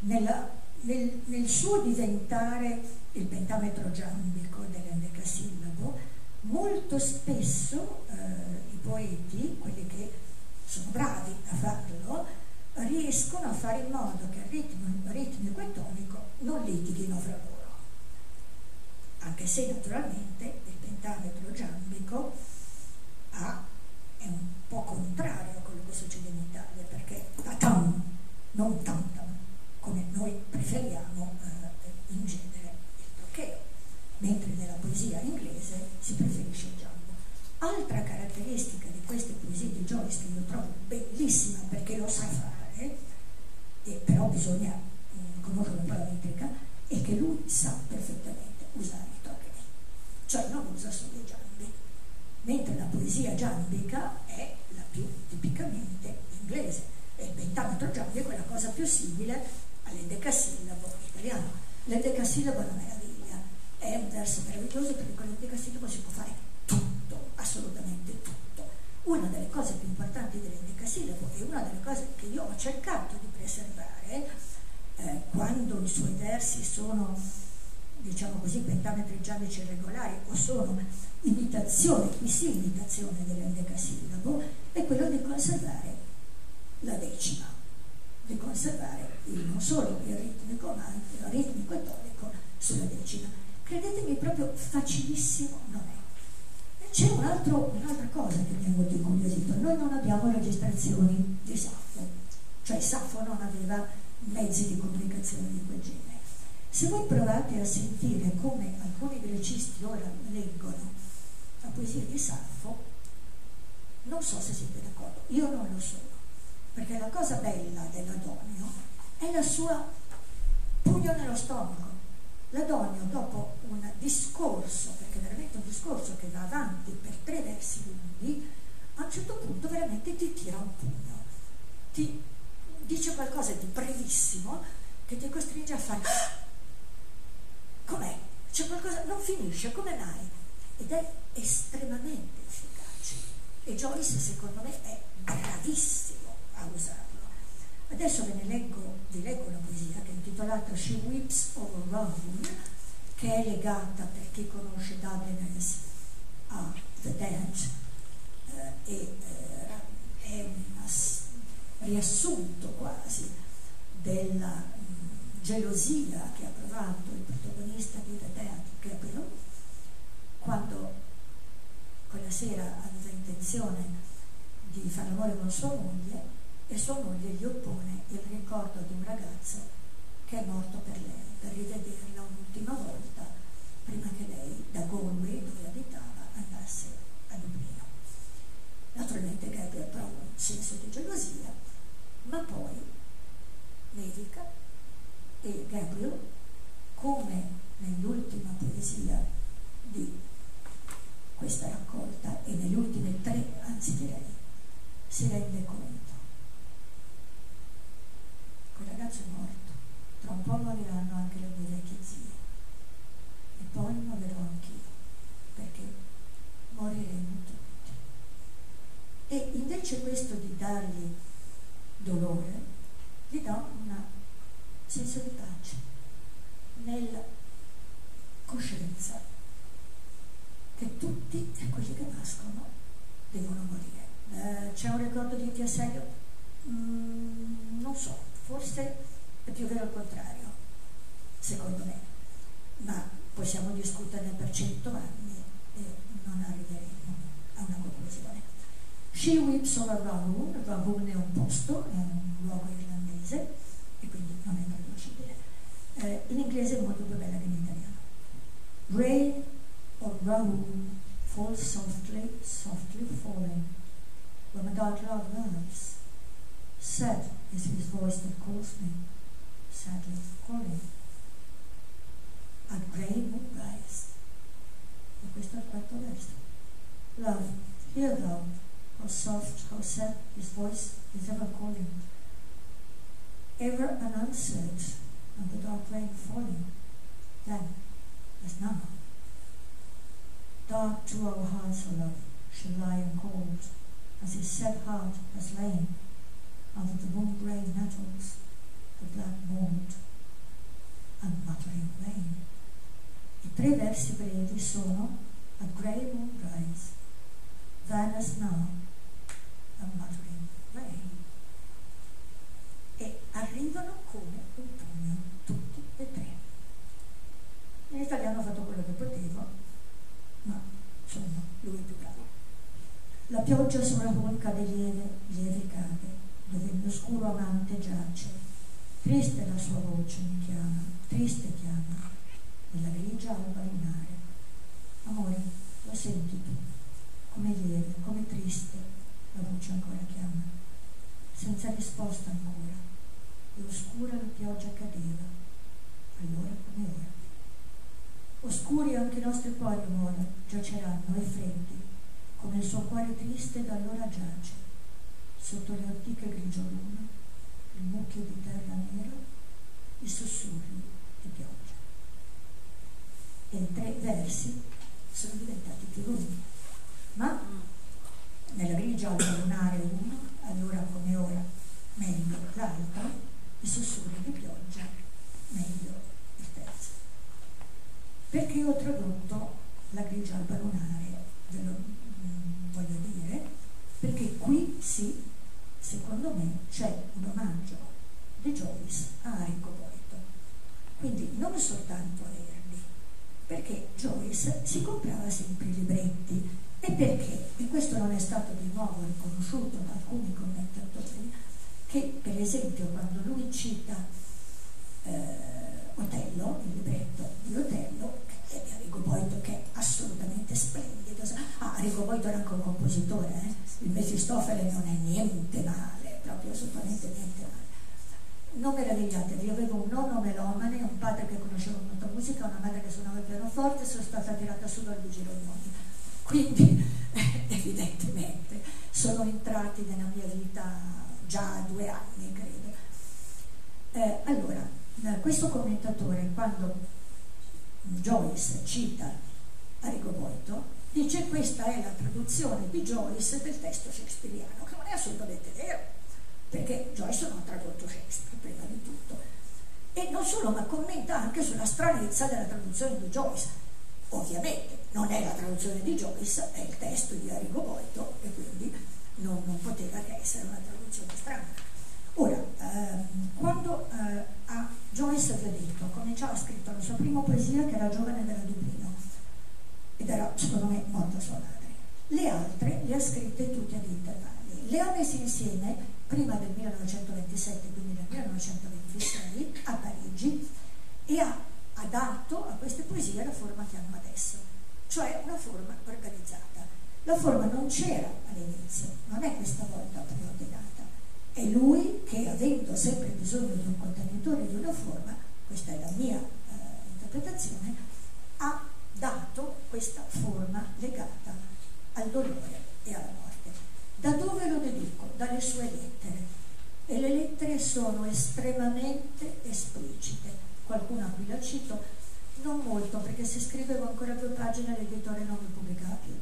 nella, nel, nel suo diventare il pentametro giambico dell'endecasillabo, molto spesso eh, i poeti, quelli che sono bravi a farlo, riescono a fare in modo che il ritmo, ritmico e tonico non litighino fra loro. Anche se naturalmente il pentametro giambico ha, è un po' contrario a quello che succede in Italia, perché tatam, non tam, come noi preferiamo eh, in genere il trocheo, mentre nella poesia inglese si preferisce il giambo. Altra caratteristica di queste poesie di Joyce che io trovo bellissima perché lo sa fare, e però bisogna mh, mm, conoscere un po' la metrica, è che lui sa perfettamente usare i trochei, cioè non usa solo i giambi, mentre la poesia giambica è la più tipicamente inglese e il pentametro giambi è quella cosa più simile all'endecasillabo italiano. L'endecasillabo è una meraviglia, è un verso meraviglioso perché con l'endecasillabo si può fare tutto, assolutamente tutto. Una delle cose più importanti dell'endecasillabo e una delle cose che io ho cercato di preservare eh, quando i suoi versi sono, diciamo così, pentametri giallici irregolari o sono imitazione, qui sì imitazione dell'endecasillabo, è quello di conservare la decima, di conservare il, non solo il ritmico ma anche il ritmico e tonico sulla decima. Credetemi, proprio facilissimo non è. C'è un un'altra cosa che mi ha molto incuriosito, noi non abbiamo registrazioni di Saffo, cioè Saffo non aveva mezzi di comunicazione di quel genere. Se voi provate a sentire come alcuni grecisti ora leggono la poesia di Saffo, non so se siete d'accordo, io non lo sono, perché la cosa bella dell'Adonio è la sua pugno nello stomaco, L'Adonio, dopo un discorso, perché veramente un discorso che va avanti per tre versi lunghi, a un certo punto veramente ti tira un pugno, ti dice qualcosa di brevissimo che ti costringe a fare com'è? C'è qualcosa, non finisce, come mai? Ed è estremamente efficace e Joyce secondo me è bravissimo a usarlo. Adesso ve ne leggo, vi leggo una poesia che è intitolata She Weeps Over Rahul, che è legata, per chi conosce Dubliners, a The Dead, eh, e eh, è un riassunto quasi della mm, gelosia che ha provato il protagonista di The Dead, Gabriel, quando quella sera aveva intenzione di fare amore con sua moglie e sua moglie gli oppone il ricordo di un ragazzo che è morto per lei, per rivederla un'ultima volta prima che lei da Galway, dove abitava, andasse a Dublino. Naturalmente Gabriel prova un senso di gelosia, ma poi medica e Gabriel, come nell'ultima poesia di questa raccolta e nelle ultime tre, anzi direi, si rende conto quel ragazzo è morto, tra un po' moriranno anche le mie vecchie zie e poi morirò anch'io, perché moriremo tutti. E invece questo di dargli dolore, gli dà un senso di pace nella coscienza che tutti quelli che nascono devono morire. Eh, c'è un ricordo di Tia Serio? Mm, non so, Forse è più vero il contrario, secondo me, ma possiamo discuterne per cento anni e non arriveremo a una conclusione. She weeps over Rahun, Rahun è un posto, è un luogo irlandese e quindi non è traducibile. Eh, in inglese è molto più bella che in italiano. Rain or Rahun falls softly, softly falling, when my dark love loves. Sad is his voice that calls me, sadly calling. A grey moonrise. E questo è il quarto verso. Love, hear thou, how soft, how sad his voice is ever calling. Ever unanswered, and the dark rain falling. Then, as none. Dark to our hearts, O love, shall lie and cold, as his sad heart has lain out of the warm grey nettles, the black mould, and muttering rain. tre versi brevi sono A grey moon rise, vanish now, a muttering rain. E arrivano come un pugno, tutti e tre. In italiano ho fatto quello che potevo, ma insomma, lui è più bravo. La pioggia sulla polca di lieve, lieve cade, dove il mio scuro amante giace. Triste la sua voce mi chiama, triste chiama, nella grigia alba lunare. Amore, lo senti tu, come lieve, come triste, la voce ancora chiama. Senza risposta ancora, e oscura la pioggia cadeva, allora come ora. Oscuri anche i nostri cuori ora, giaceranno e freddi, come il suo cuore triste da allora giace, sotto le antiche grigio luna, il mucchio di terra nera, i sussurri di pioggia. E i tre versi sono diventati più lunghi, ma nella grigia alba lunare uno, allora come ora, meglio l'altro, i sussurri di pioggia, meglio il terzo. Perché ho tradotto la grigia lunare, ve lo mm, voglio dire, perché qui sì, secondo me, c'è un omaggio di Joyce a Enrico Boito. Quindi non soltanto a Erdi, perché Joyce si comprava sempre i libretti e perché, e questo non è stato di nuovo riconosciuto da alcuni commentatori, che per esempio quando lui cita eh, Otello, il libretto di Otello, che è di Arrigo Boito, che è assolutamente splendido. Ah, Arrigo Boito era anche un compositore, eh? il Mefistofele non è niente male, proprio assolutamente niente male. Non meravigliatevi, io avevo un nonno melomane, un padre che conosceva molta musica, una madre che suonava il pianoforte, sono stata tirata su dal Girognoni. Quindi, evidentemente, sono entrati nella mia vita già due anni, credo. Eh, allora, eh, questo commentatore, quando Joyce cita Arrigo Boito, dice questa è la traduzione di Joyce del testo shakespeariano, che non è assolutamente vero, perché Joyce non ha tradotto Shakespeare, prima di tutto. E non solo, ma commenta anche sulla stranezza della traduzione di Joyce. Ovviamente non è la traduzione di Joyce, è il testo di Arrigo Boito e quindi non, non poteva che essere una traduzione strana. Ora, ehm, quando eh, a Joyce ho detto, cominciava a scrivere la sua prima poesia che era Giovane della Dublino ed era secondo me morta sua madre. Le altre le ha scritte tutte ad intervalli. Le ha messe insieme prima del 1927, quindi nel 1926, a Parigi e ha, dato a queste poesie la forma che hanno adesso, cioè una forma organizzata. La forma non c'era all'inizio, non è questa volta preordinata è lui che, avendo sempre bisogno di un contenitore, di una forma, questa è la mia eh, interpretazione, ha dato questa forma legata al dolore e alla morte. Da dove lo deduco? Dalle sue lettere. E le lettere sono estremamente esplicite. Qualcuna qui la cito, non molto, perché se scrivevo ancora due pagine l'editore non mi pubblicava più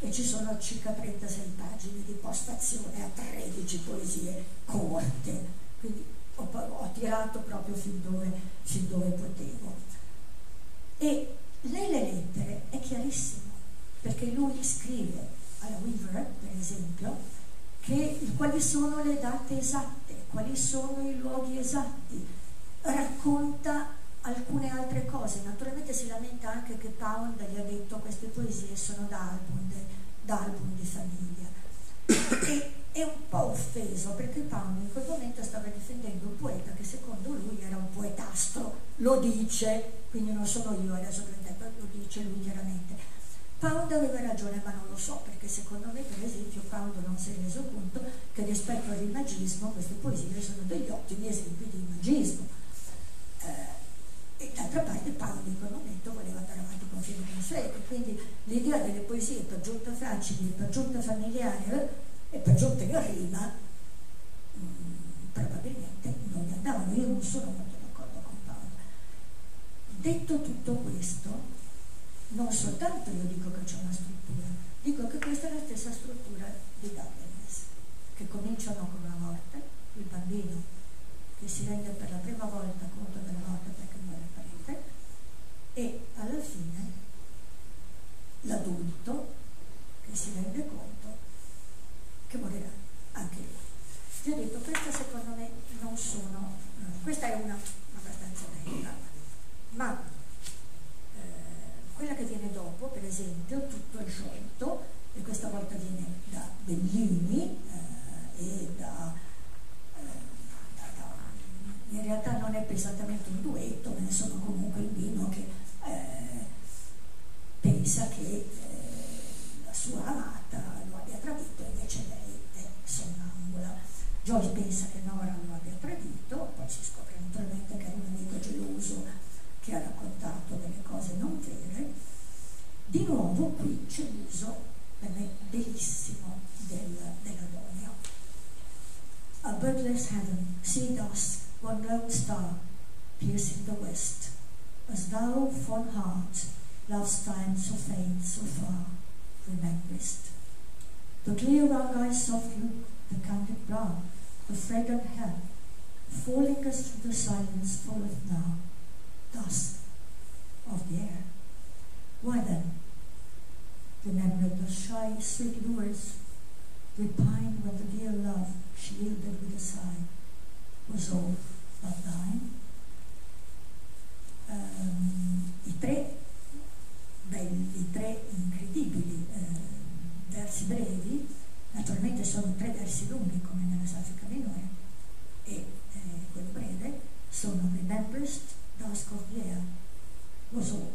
e ci sono circa 36 pagine di postazione a 13 poesie corte, quindi ho, ho tirato proprio fin dove, fin dove potevo. E nelle lettere è chiarissimo, perché lui scrive alla Weaver, per esempio, che, quali sono le date esatte, quali sono i luoghi esatti, racconta alcune altre cose. Naturalmente si lamenta anche che Pound gli ha detto queste poesie sono da album, da album di famiglia. E è un po' offeso perché Pound in quel momento stava difendendo un poeta che secondo lui era un poetastro, lo dice, quindi non sono io adesso che lo dice lui chiaramente. Pound aveva ragione, ma non lo so, perché secondo me, per esempio, Pound non si è reso conto che rispetto all'imagismo queste poesie sono degli ottimi esempi di imagismo. Eh, e d'altra parte Paolo in quel momento voleva andare avanti con Filippo Manfredi, quindi l'idea delle poesie per giunta facili, per giunta familiare e per giunta io arriva, mm, probabilmente non gli andavano, io non sono molto d'accordo con Paolo. Detto tutto questo, non soltanto io dico che c'è una struttura, dico che questa è la stessa struttura di Dublines, che cominciano con la morte, il bambino che si rende per la prima volta conto della morte perché muore il parente, e alla fine l'adulto che si rende conto che morirà anche lui. Vi ho detto, queste secondo me non sono, eh, questa è una abbastanza bella, ma eh, quella che viene dopo, per esempio, tutto è sciolto, e questa volta viene da Bellini eh, e da, eh, da, da, in realtà non è esattamente un duetto, ma ne sono comunque il vino che eh, pensa che eh, la sua amata Joyce pensa che Nora lo abbia tradito, poi si scopre naturalmente che era un amico geloso che ha raccontato delle cose non vere. Di nuovo qui c'è l'uso per me bellissimo del, della donna. A birdless heaven, see dusk, one lone star, piercing the west, as thou, fond heart, love's time so faint, so far, rememberest. The clear eyes soft look, the candid brow, the fragrant hair, falling us through the silence falleth now, dusk of the air. Why then, remember the shy, sweet lures, repine when the dear love she yielded with a sigh was all but thine? Um, I tre belli, tre incredibili eh, versi brevi, naturalmente sono tre versi lunghi come nella saffica minore, e eh, quello breve sono Air, was all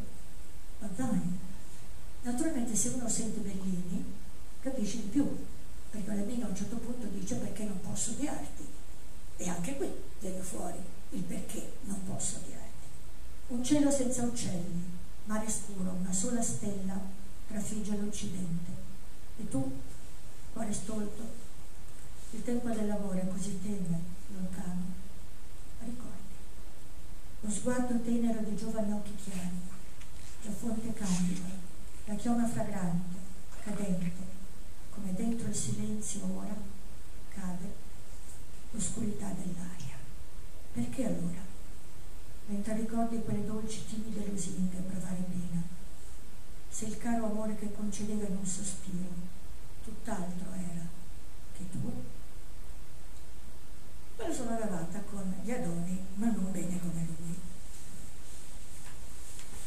but thine. Naturalmente se uno sente Bellini capisce di più, perché almeno a un certo punto dice perché non posso odiarti. E anche qui viene fuori il perché non posso odiarti. Un cielo senza uccelli, mare scuro, una sola stella trafigge l'Occidente. E tu, cuore stolto, il tempo del lavoro è così tenue, lontano. Ricordi. Lo sguardo tenero di giovani occhi chiari, la fonte candida, la chioma fragrante, cadente, come dentro il silenzio ora cade l'oscurità dell'aria. Perché allora? Mentre ricordi quelle dolci timide lusinghe provare pena, se il caro amore che concedeva in un sospiro tutt'altro era che tu? Me lo sono lavata con gli adoni, ma non bene come lui.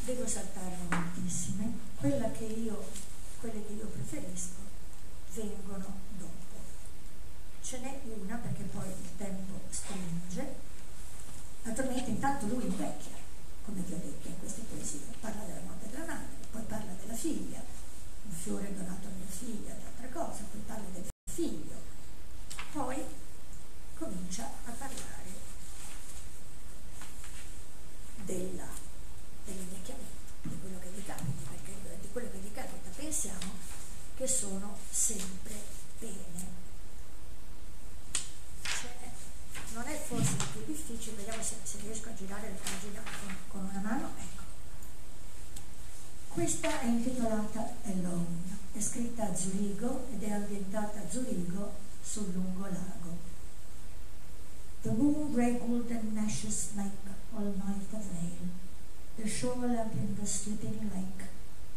Devo saltarne moltissime, quella che io, quelle che io preferisco vengono dopo. Ce n'è una perché poi il tempo stringe, naturalmente intanto lui invecchia, come vi ho detto in queste poesie, parla della morte della madre, poi parla della figlia, un fiore donato a mia figlia, di altre cose, poi parla del figlio, poi comincia a parlare della dell'invecchiamento, di quello che gli capita, perché di quello che gli capita pensiamo che sono sempre pene. Cioè, non è forse più difficile, vediamo se, se, riesco a girare la pagina con, con una mano, ecco. Questa è intitolata Alone, è scritta a Zurigo ed è ambientata a Zurigo sul lungo lago. The moon grey golden meshes make all night a veil. The shore lamp in the sleeping lake,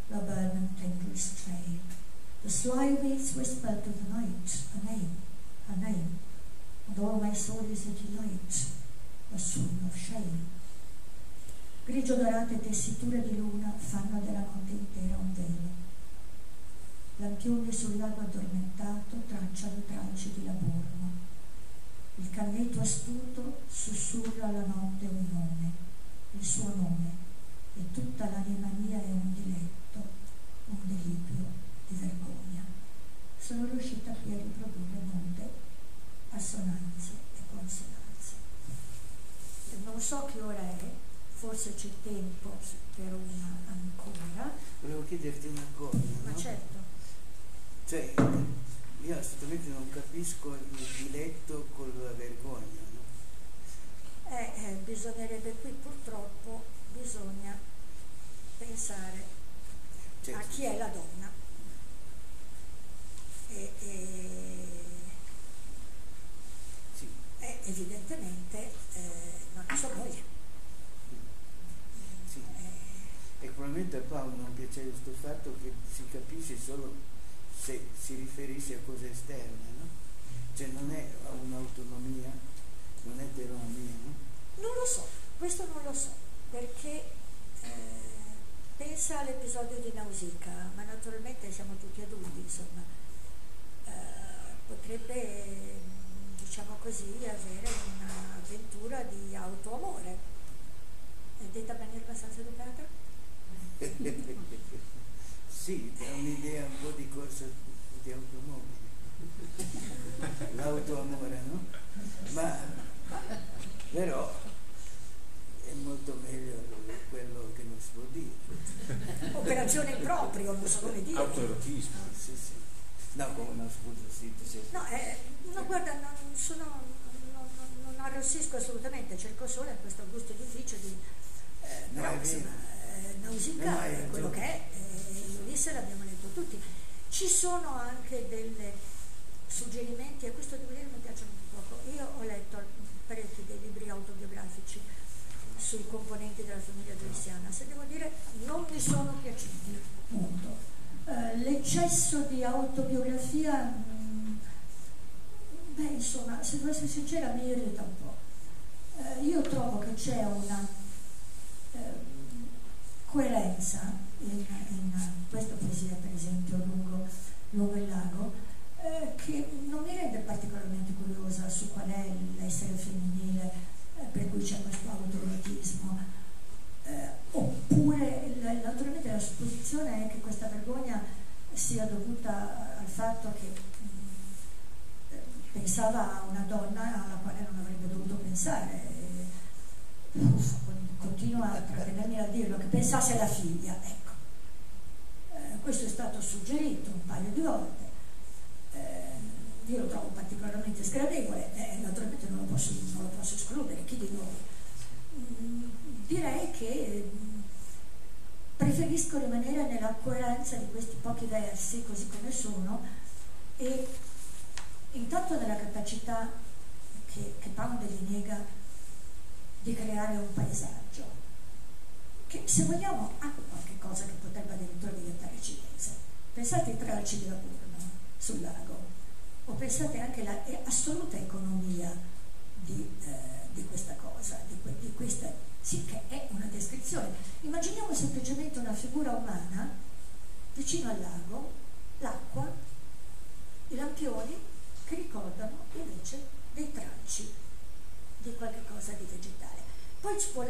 the burning tendrils trail. The sly weeds whisper to the night a name, a name, and all my soul is a delight, a swoon of shame. Grigio dorate tessiture di luna fanno della notte intera un velo. Lampioni sul lago addormentato tracciano tracce di laburno. Il canneto astuto sussurra alla notte un nome, il suo nome, e tutta l'anima mia è un diletto, un delibio di vergogna. Sono riuscita qui a riprodurre molte assonanze e consonanze. Non so che ora è, forse c'è tempo per una ancora.
Volevo chiederti una cosa.
Ma
no?
certo.
Cioè, io assolutamente non capisco il diletto con la vergogna. No?
Eh, eh, bisognerebbe qui purtroppo bisogna pensare certo. a chi è la donna. E, e, sì. e evidentemente eh, non è sua moglie.
Sì. Eh, e probabilmente a Paolo non piaceva questo fatto che si capisce solo se si riferisce a cose esterne, no? Cioè non è un'autonomia, non è eteronomia, no?
Non lo so, questo non lo so, perché eh, pensa all'episodio di Nausicaa, ma naturalmente siamo tutti adulti, insomma, eh, potrebbe, diciamo così, avere un'avventura di autoamore. È detta in maniera abbastanza educata?
Sì, è un'idea un po' di corsa di automobili. L'autoamore, no? Ma però è molto meglio quello che non si può dire.
Operazione proprio, non so come dire.
Autoerotismo.
Sì, sì. No, come no, scusa, sì, sì.
No, eh, no guarda, non, sono, non, non, non arrossisco assolutamente, cerco solo in questo gusto edificio di eh,
no,
però, eh, Nausicaa è quello che è, eh, Ulisse l'abbiamo letto tutti. Ci sono anche dei suggerimenti, e questo devo dire mi piacciono un poco. Io ho letto parecchi dei libri autobiografici sui componenti della famiglia joyciana, se devo dire non mi sono piaciuti, punto. Eh, l'eccesso di autobiografia, mh, beh insomma, se devo essere sincera mi irrita un po'. Eh, io trovo che c'è una eh, coerenza in, in, questa poesia, per esempio, lungo, lungo il lago, eh, che non mi rende particolarmente curiosa su qual è l'essere femminile eh, per cui c'è questo autoerotismo. Eh, oppure naturalmente la supposizione è che questa vergogna sia dovuta al fatto che eh, pensava a una donna alla quale non avrebbe dovuto pensare. Uff, continua a trattenermi a dirlo, che pensasse alla figlia, ecco. Eh, questo è stato suggerito un paio di volte. Eh, io lo trovo particolarmente sgradevole, eh, naturalmente non lo, posso, non lo, posso, escludere, chi di noi? Mm, direi che mm, preferisco rimanere nella coerenza di questi pochi versi così come sono e intanto nella capacità che, che Pound nega di creare un paesaggio che se vogliamo ha qualche cosa che potrebbe addirittura diventare cinese. Pensate ai tralci della Burma sul lago o pensate anche all'assoluta economia di, eh, di, questa cosa, di, di questa, sì che è una descrizione. Immaginiamo semplicemente una figura umana vicino al lago, l'acqua, i lampioni che ricordano invece dei tracci di qualche cosa di vegetale. Poi ci può,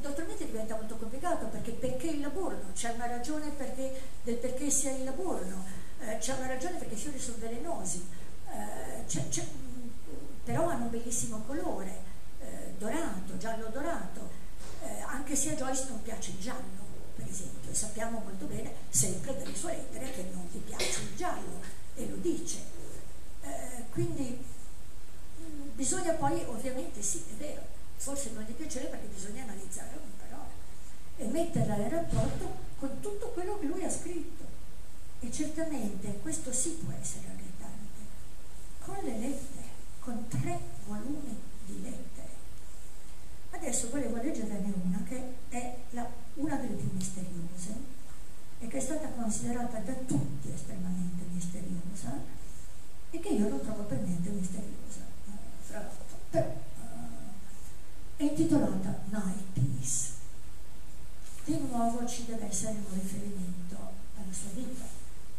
naturalmente diventa molto complicato perché perché il laburno? C'è una ragione perché, del perché sia il laburno, eh, c'è una ragione perché i fiori sono velenosi, eh, c'è, c'è, però hanno un bellissimo colore, eh, dorato, giallo dorato, eh, anche se a Joyce non piace il giallo, per esempio, e sappiamo molto bene sempre dalle sue lettere che non ti piace il giallo, e lo dice. Eh, quindi mm, bisogna poi, ovviamente sì, è vero, forse non gli piaceva perché bisogna analizzare ogni parola e metterla in rapporto con tutto quello che lui ha scritto. E certamente questo sì può essere con le lettere, con tre volumi di lettere. Adesso volevo leggerne una che è la, una delle più misteriose e che è stata considerata da tutti estremamente misteriosa e che io non trovo per niente misteriosa, eh, fra l'altro. Però è intitolata Night Peace. Di nuovo ci deve essere un riferimento alla sua vita.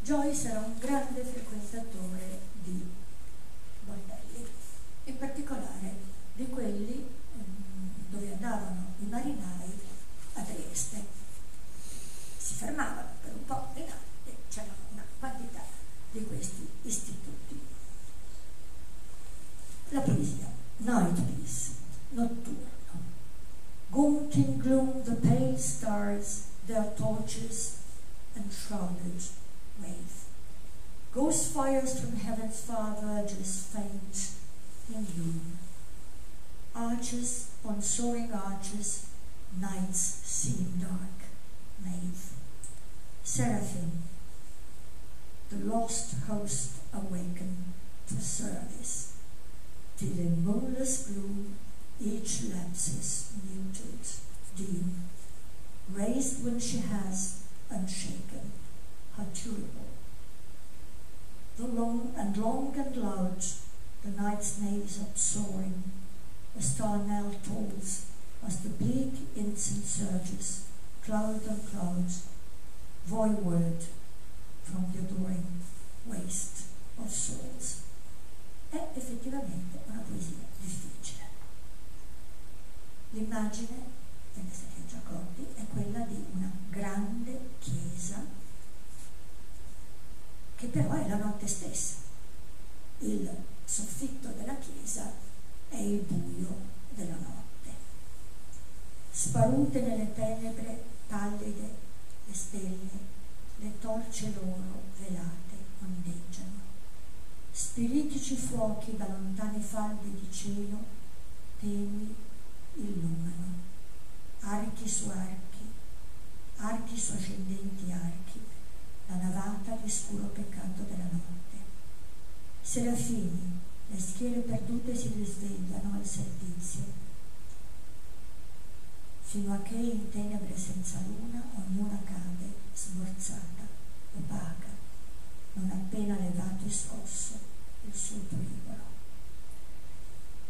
Joyce era un grande frequentatore di bordelli, in particolare di quelli um, dove andavano i marinai a Trieste. Far faint in gloom. Arches on soaring arches, nights seem dark, nave. Seraphim, the lost host awaken to service, till in moonless gloom each lapses muted, dim, raised when she has, unshaken, her durable the long and long and loud, the night's naves up soaring, a star knell tolls as the bleak instant surges, cloud on cloud, void from the adoring waste of souls. È effettivamente una poesia difficile. L'immagine, ve ne siete già accorti, è quella di una grande chiesa che però è la notte stessa. Il soffitto della chiesa è il buio della notte. Sparute nelle tenebre pallide le stelle, le torce loro velate ondeggiano. Spiritici fuochi da lontane falde di cielo tenui illuminano. Archi su archi, archi su ascendenti archi, la navata di scuro peccato della notte. Serafini, le schiere perdute si risvegliano al servizio, fino a che in tenebre senza luna ognuna cade, smorzata, opaca, non appena levato e scosso il suo turibolo.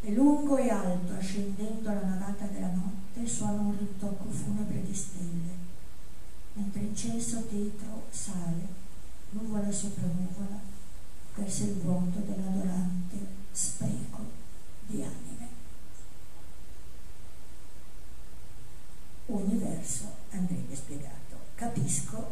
E lungo e alto, ascendendo la navata della notte, suona un ritocco funebre di stelle, mentre incenso tetro sale, nuvola sopra nuvola, verso il vuoto dell'adorante spreco di anime. Universo andrebbe spiegato. Capisco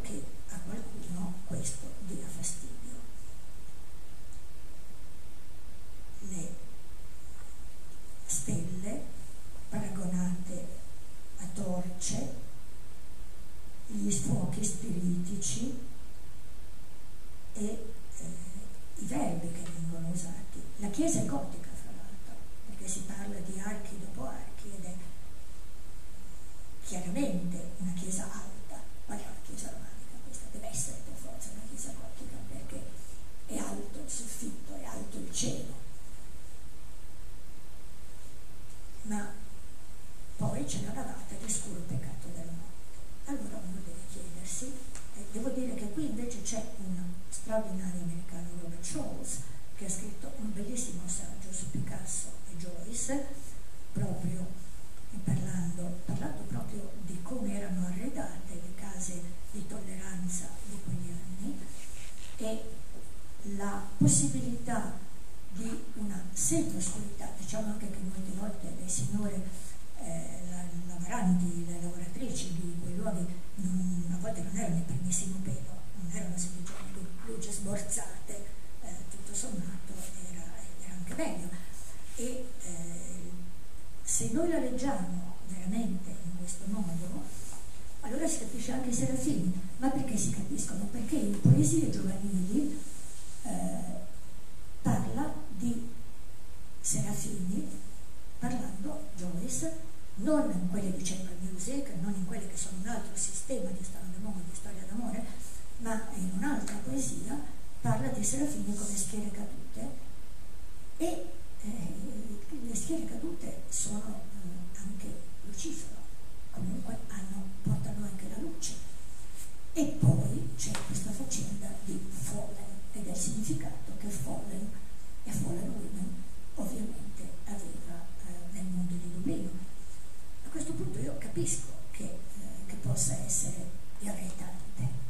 capisco che, eh, che possa essere irritante.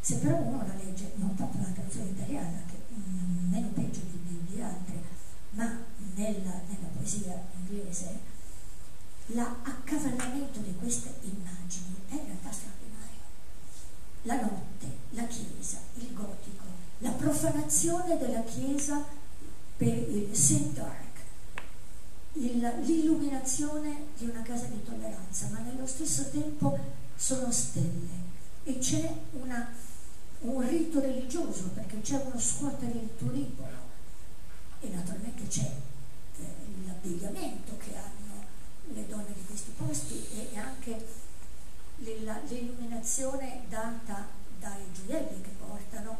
Se però uno la legge non proprio nella traduzione italiana, che mm, meno peggio di, di, di altre, ma nella, nella poesia inglese, l'accavallamento di queste immagini è in realtà straordinario. La notte, la chiesa, il gotico, la profanazione della chiesa per il St. Dark, l'illuminazione di una casa di tolleranza, ma nello stesso tempo sono stelle. E c'è un rito religioso perché c'è uno scuotere il turibolo. E naturalmente c'è eh, l'abbigliamento che hanno le donne di questi posti e anche l'illuminazione data dai gioielli che portano,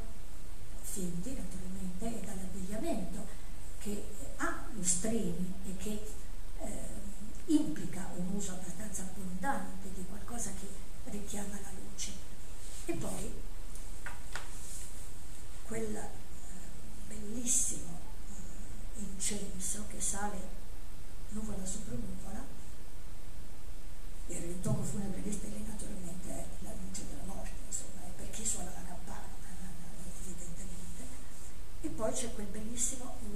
finti naturalmente, e dall'abbigliamento che ha lustrini e che eh, implica un uso abbastanza abbondante di qualcosa che richiama la luce. E poi quel eh, bellissimo incenso che sale nuvola sopra nuvola, il ritocco funebre di stelle naturalmente è la luce della morte, insomma,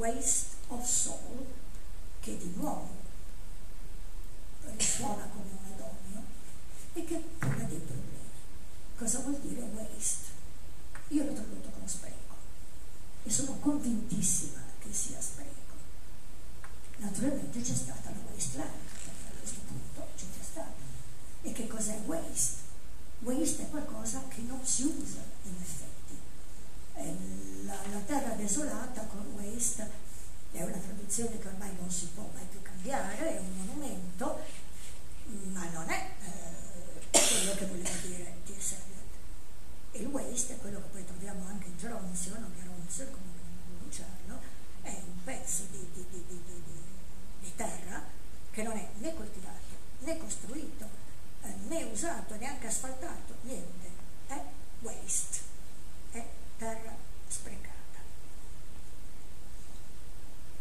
waste of soul, che di nuovo risuona come un adonio e che pone dei problemi. Cosa vuol dire waste? Io l'ho tradotto con spreco e sono convintissima che sia spreco. Naturalmente c'è stata la wasteland, a questo punto c'è già stata. E che cos'è waste? Waste è qualcosa che non si usa in effetti. La, la terra desolata con waste è una traduzione che ormai non si può mai più cambiare, è un monumento, ma non è eh, quello che voleva dire T.S. Eliot. Il waste è quello che poi troviamo anche in Geronzio, non Geronzio, come vogliamo pronunciarlo, è un pezzo di, di, di, di, terra che non è né coltivato né costruito, eh, né usato, neanche asfaltato, niente, è waste, terra sprecata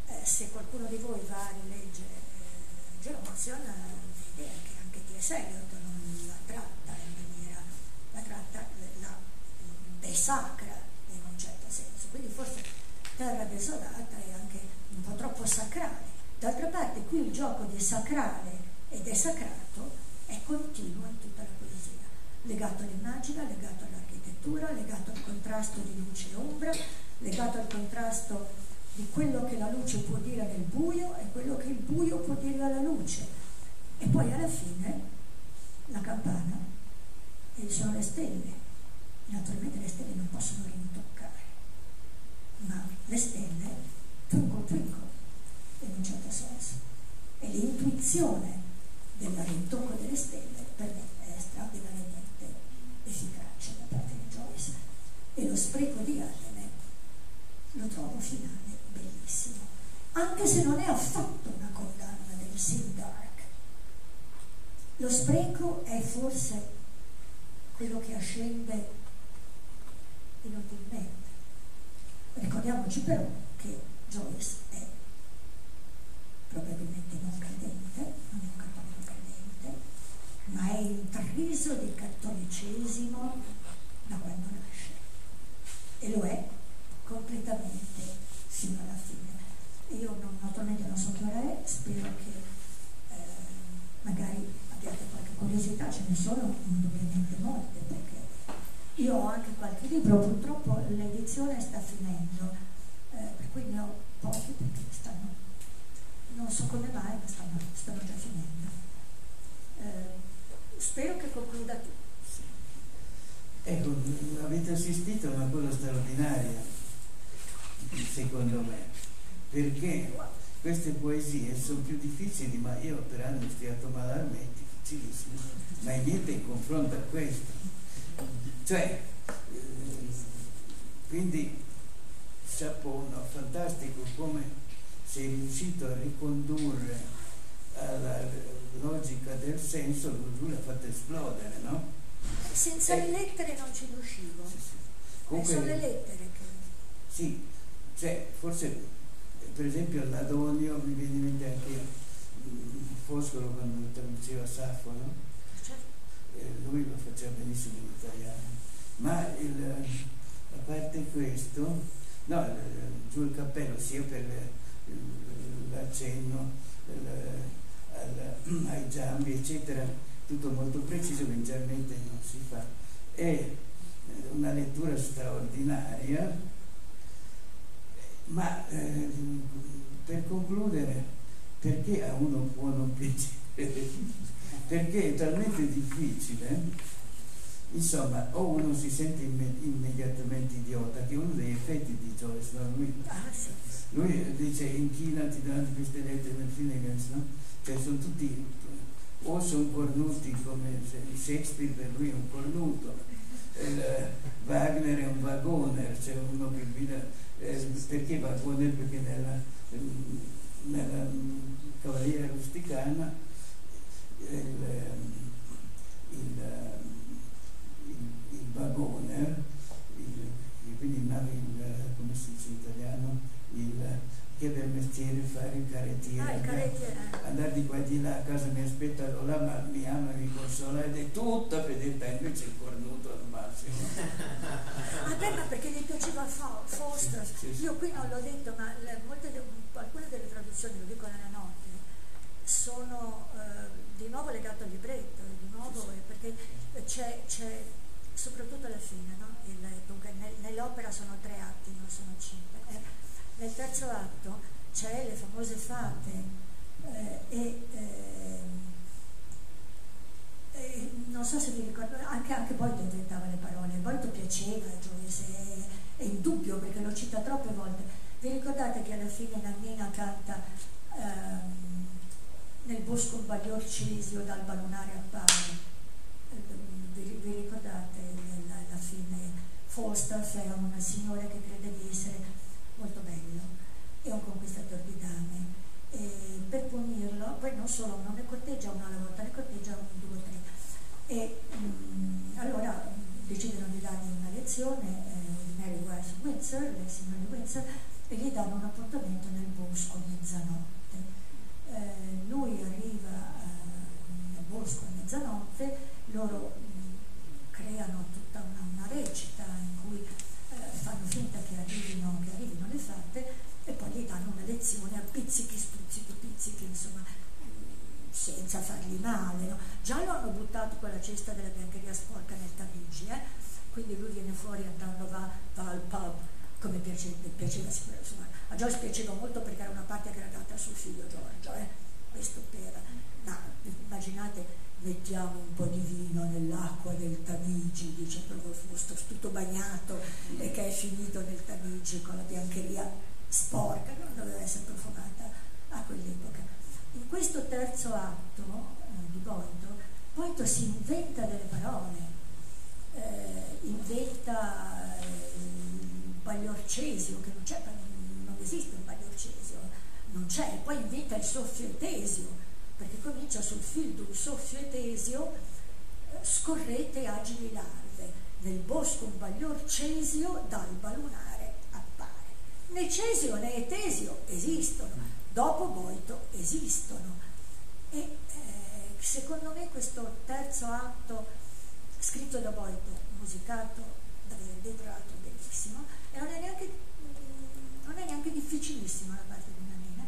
eh, se qualcuno di voi va a rileggere eh, Geronzio vede che anche T.S. Eliot non la tratta in maniera, la tratta, la desacra in un certo senso, quindi forse terra desolata è anche un po' troppo sacrale. D'altra parte qui il gioco di sacrale e desacrato è continuo in tutta la poesia, legato all'immagine, legato all'architettura, legato al contrasto di luce e ombra, legato al contrasto di quello che la luce può dire nel buio e quello che il buio può dire alla luce. E poi alla fine la campana e sono le stelle. Naturalmente le stelle non possono rintoccare, ma le stelle twinkle twinkle in un certo senso. E l'intuizione del rintocco delle stelle per me è straordinariamente efficace da parte di Joyce. E lo spreco di Adene lo trovo finale bellissimo, anche se non è affatto una condanna del Sim Dark. Lo spreco è forse quello che ascende inutilmente. Ricordiamoci però che Joyce è probabilmente non credente, non è un credente, ma è intriso di cattolicesimo da quando nasce e lo è completamente fino alla fine. Io non, naturalmente non so che ora è, spero che eh, magari abbiate qualche curiosità, ce ne sono indubbiamente molte, perché io ho anche qualche libro, purtroppo l'edizione sta finendo, eh, per cui ne ho pochi perché stanno, non so come mai, ma stanno, stanno già finendo. Eh, spero che concluda tu.
Ecco, avete assistito a una cosa straordinaria secondo me, perché queste poesie sono più difficili, ma io per anni ho studiato Malarmé, difficilissimo, ma è niente in confronto a questo. Cioè, eh, quindi, no, fantastico come sei riuscito a ricondurre alla logica del senso, lui l'ha fatto esplodere, no?
Senza e, le lettere non ci riuscivo. Sì, sì. Comunque, sono le lettere che...
Sì, cioè, forse, per esempio, all'Adonio mi viene in mente anche mm, Foscolo quando traduceva Saffo, no? Certo. Eh, lui lo faceva benissimo in italiano. Ma il, a parte questo, no, giù il cappello sia per l'accenno ai giambi, eccetera, tutto molto preciso, che generalmente non si fa. È una lettura straordinaria ma eh, per concludere, perché a uno può non piacere? perché è talmente difficile, insomma, o uno si sente imme- immediatamente idiota, che è uno degli effetti di Joyce, no? lui, lui dice inchinati davanti a queste lettere nel Finnegan's, no? Cioè sono tutti, o sono cornuti come Shakespeare per lui è un cornuto, eh, Wagner è un vagoner, c'è uno che guida eh, perché va a Bonner? Perché nella, nella Cavaliera Rusticana il, il, il, il vagone, il, quindi il, come si dice in italiano, il, che del mestiere fare il carrettiere, ah, il carrettiere. andare di qua e di là, a casa mi aspetta, là ma mi ama, mi consola ed è tutta fedeltà, invece il cornuto al massimo.
Beh, ma perché gli piaceva Foster. Sì, sì, Io qui non l'ho detto, ma le, molte, alcune delle traduzioni, lo dico nella notte, sono eh, di nuovo legate al libretto, di nuovo perché c'è, c'è, soprattutto alla fine, no? Nell'opera sono tre atti, non sono cinque. Eh, nel terzo atto c'è le famose fate eh, e eh, non so se vi ricordo, anche, anche Boito inventava le parole, Boito piaceva Joyce, è, è indubbio perché lo cita troppe volte. Vi ricordate che alla fine Nannina canta ehm, nel bosco un baglior cesio dal balonare appare? Vi, vi ricordate alla fine Falstaff è una signora che crede di essere molto bello, è un conquistatore di dame. E per punirlo, poi non solo, non ne corteggia una alla volta, ne corteggia un, due tre e mh, mm, allora decidono di dargli una lezione eh, Mary West Windsor, le signore Windsor, e gli danno un appuntamento nel bosco a mezzanotte. Eh, lui arriva eh, nel bosco a mezzanotte, loro mh, mm, creano tutta una, una, recita in cui eh, fanno finta che arrivino, che arrivino le fatte e poi lezione a pizzichi, spizzichi, pizzichi, insomma senza fargli male. No? Già lo hanno buttato quella cesta della biancheria sporca nel Tamigi, eh? quindi lui viene fuori andando, va, va al pub, come piaceva, piaceva insomma, a Joyce piaceva molto perché era una parte che era data a suo figlio Giorgio, eh? questo per, no, immaginate mettiamo un po' di vino nell'acqua del Tamigi, dice proprio Fusto, tutto bagnato e che è finito nel Tamigi con la biancheria sporca, che non doveva essere profumata a quell'epoca. In questo terzo atto eh, di Boito, Boito si inventa delle parole, eh, inventa eh, il pagliorcesio, che non c'è, non esiste un pagliorcesio, non c'è, poi inventa il soffio etesio, perché comincia sul fil d'un soffio etesio, eh, scorrete agili larve, nel bosco un bagliorcesio dal appare. Né cesio né etesio esistono, dopo Boito esistono. E eh, secondo me questo terzo atto, scritto da Boito, musicato da Verdi, tra l'altro bellissimo, e non è neanche, mm, non è neanche difficilissimo la parte di Nannina,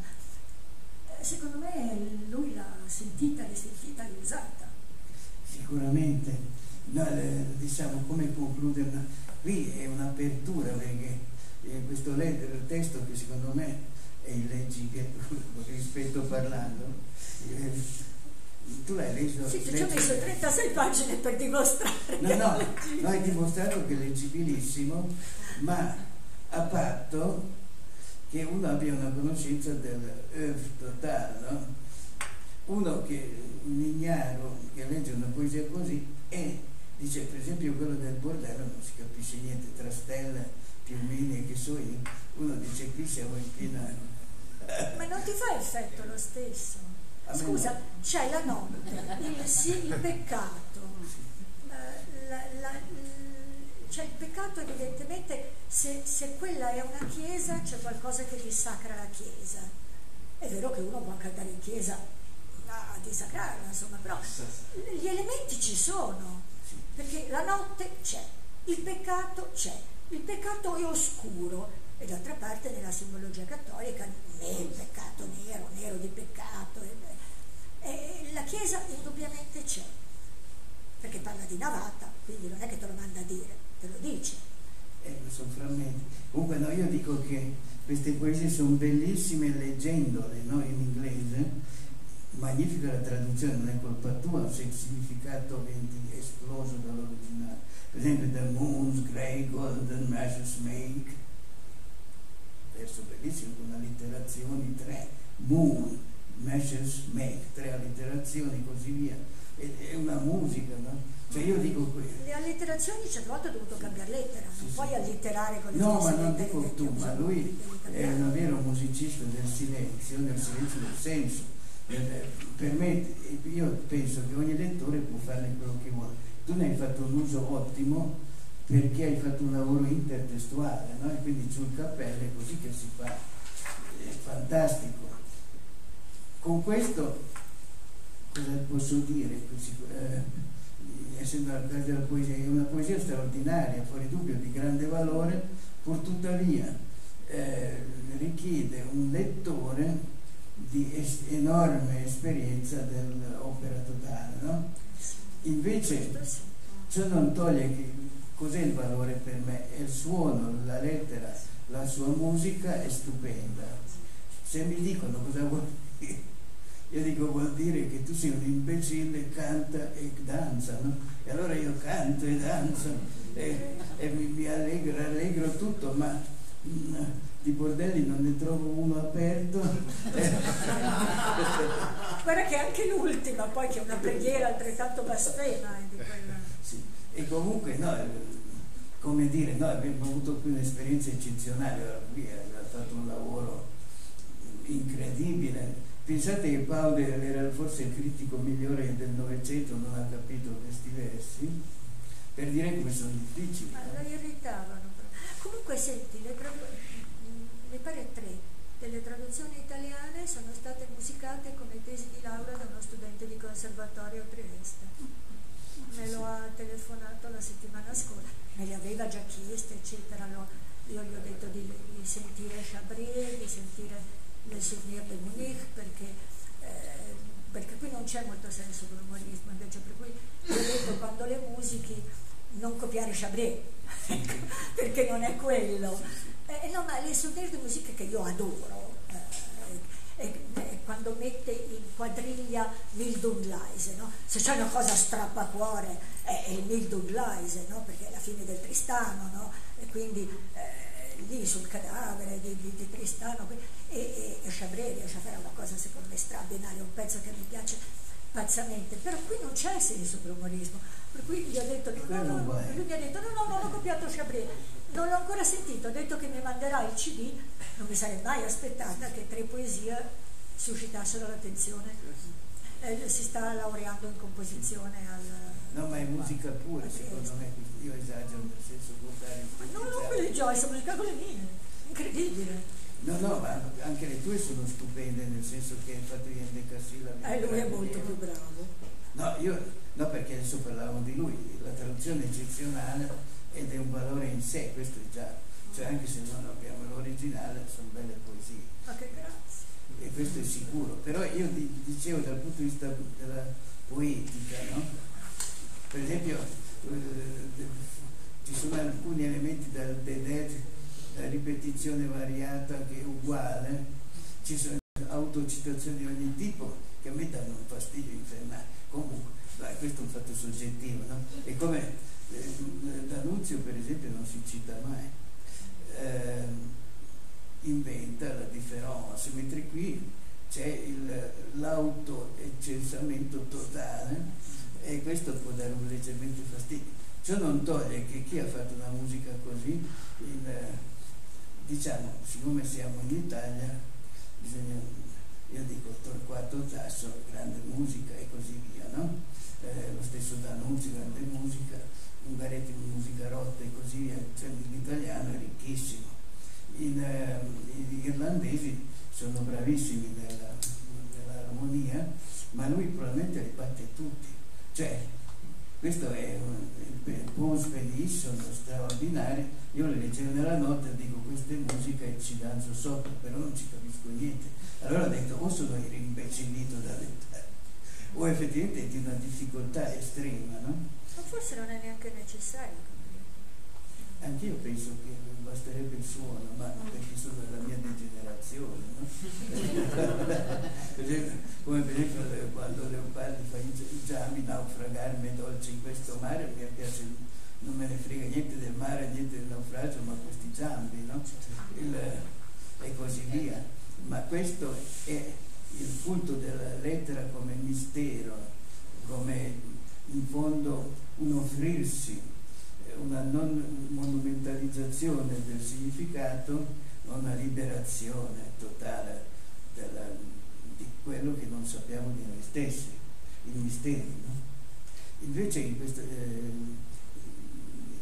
eh, secondo me lui l'ha sentita, risentita, riusata.
Sicuramente. No, eh, diciamo come concludere, qui è un'apertura perché eh, questo testo che secondo me e leggi che rispetto parlando. Eh, tu l'hai leso?
Sì, ci ho messo 36 pagine per dimostrare.
No, no, no, hai dimostrato che è leggibilissimo, ma a patto che uno abbia una conoscenza dell'œuvre totale, no? Uno che, un ignaro che legge una poesia così e dice per esempio quello del bordello non si capisce niente tra stelle, piumini e che so io, uno dice qui siamo in piena
ma non ti fa effetto lo stesso? Scusa, c'è la notte, il, sì, il peccato, la, la, cioè il peccato evidentemente se, se, quella è una chiesa c'è qualcosa che dissacra la chiesa. È vero che uno può anche andare in chiesa a dissacrarla, insomma, però gli elementi ci sono, perché la notte c'è, il peccato c'è, il peccato è oscuro, e d'altra parte nella simbologia cattolica né il peccato nero, nero di peccato. E, e la Chiesa indubbiamente c'è, perché parla di navata, quindi non è che te lo manda a dire, te lo dice.
Ecco, sono frammenti. Comunque no, io dico che queste poesie sono bellissime leggendole no, in inglese, magnifica la traduzione, non è colpa tua se il significato viene esploso dall'originale. Per esempio, The Moon's Grey Golden Measures Make, verso bellissimo con allitterazioni, tre, moon, meshes make, tre allitterazioni, così via. È, una musica, no? Cioè io dico questo.
Le allitterazioni certe volte ho dovuto cambiare lettera, non sì, puoi sì. allitterare con le
No, ma non dico tu, ma lui è un vero musicista del silenzio, del silenzio del senso. Per me, io penso che ogni lettore può farne quello che vuole. Tu ne hai fatto un uso ottimo perché hai fatto un lavoro intertestuale, no? e quindi sul cappello è così che si fa, è fantastico. Con questo cosa posso dire? Eh, essendo la casa della poesia, è una poesia straordinaria, fuori dubbio di grande valore, pur tuttavia eh, richiede un lettore di es- enorme esperienza dell'opera totale. No? Invece ciò non toglie che cos'è il valore per me? È il suono, la lettera, la sua musica è stupenda. Se mi dicono cosa vuol dire, io dico vuol dire che tu sei un imbecille, canta e danza, no? E allora io canto e danzo e, e mi, mi allegro, allegro tutto, ma di bordelli non ne trovo uno aperto.
Guarda che anche l'ultima, poi che è una preghiera altrettanto blasfema. Eh,
sì. E comunque, no, come dire, noi abbiamo avuto qui un'esperienza eccezionale, qui ha fatto un lavoro incredibile. Pensate che Paolo era forse il critico migliore del Novecento, non ha capito questi versi, per dire come sono difficili.
Ma lo irritavano. Comunque senti, le mi pare tre delle traduzioni italiane sono state musicate come tesi di laurea da uno studente di conservatorio a Trieste. Me lo ha telefonato la settimana scorsa, me le aveva già chieste, eccetera. io gli ho detto di, di sentire Chabrier, di sentire Le Souvenir de Munich, perché, eh, perché qui non c'è molto senso dell'umorismo, invece per cui gli ho detto quando le musichi non copiare Chabrier, perché non è quello eh, no, ma le souvenir di musica che io adoro, eh, eh, quando mette in quadriglia Mildungleise, no? se c'è una cosa strappacuore è, è il Mildungleise, no? perché è la fine del Tristano, no? e quindi eh, lì sul cadavere di, di, di Tristano, e, e, e Chabré riesce a fare una cosa secondo me straordinaria, un pezzo che mi piace pazzamente, però qui non c'è senso per umorismo, per cui gli ho detto, no, no, no, lui mi ha detto no, no, non ho copiato Chabré, non l'ho ancora sentito, ho detto che mi manderà il CD, non mi sarei mai aspettata che tre poesie suscitassero l'attenzione. Eh, si sta laureando in composizione al...
No, ma è musica pura, secondo me, io esagero nel senso contrario.
No, non quelle di Joyce, musica con le mie, incredibile.
No, no, ma anche le tue sono stupende, nel senso che hai fatto Yende Cassilla.
Eh, lui è molto più bravo.
No, io, no, perché adesso parlavamo di lui, la traduzione eccezionale ed è un valore in sé, questo è già, cioè anche se non abbiamo l'originale, sono belle poesie.
Ma che grazie.
E questo è sicuro. Però io dicevo dal punto di vista della poetica, no? Per esempio, eh, ci sono alcuni elementi dal Dedet la ripetizione variata che è uguale, ci sono autocitazioni di ogni tipo che a me danno un fastidio infernale. Comunque, dai, questo è un fatto soggettivo, no? E come eh, D'Annunzio per esempio non si cita mai, eh, inventa la differenza, mentre qui c'è l'auto-eccelsamento totale e questo può dare un leggermente fastidio. Ciò non toglie che chi ha fatto una musica così in, diciamo, siccome siamo in Italia, bisogna, io dico Torquato Tasso, grande musica e così via, no? Eh, lo stesso D'Annunzio, grande musica, Ungaretti musica rotta e così via, cioè l'italiano è ricchissimo. In, eh, gli irlandesi sono bravissimi nella, nell'armonia, ma lui probabilmente li batte tutti. Cioè, questo è un, Pons Expedition straordinario, io le leggevo nella notte e dico queste musiche ci danzo sopra, però non ci capisco niente. Allora ho detto o sono imbecillito da lettare, o effettivamente è di una difficoltà estrema, no?
Ma forse non è neanche necessario.
Anch'io penso che basterebbe il suono, ma perché sono della mia degenerazione, no? come per esempio quando Leopardi fa i giammi naufragarmi dolce in questo mare, mi piace, non me ne frega niente del mare, niente del naufragio, ma questi giambi, no? Il, e così via. Ma questo è il culto della lettera come mistero, come in fondo un offrirsi una non monumentalizzazione del significato, ma una liberazione totale della, di quello che non sappiamo di noi stessi, il mistero. No? Invece in questo, eh,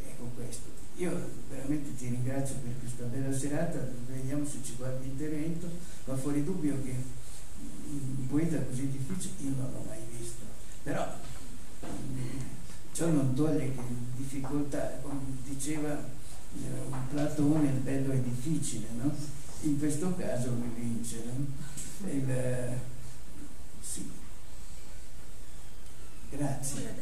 ecco questo. Io veramente ti ringrazio per questa bella serata, vediamo se ci guardi intervento, ma fuori dubbio che un poeta così difficile io non l'ho mai visto. Però ciò non toglie che difficoltà, come diceva eh, Platone, il bello è difficile, no? In questo caso lui vince, no? Il, sì. Grazie.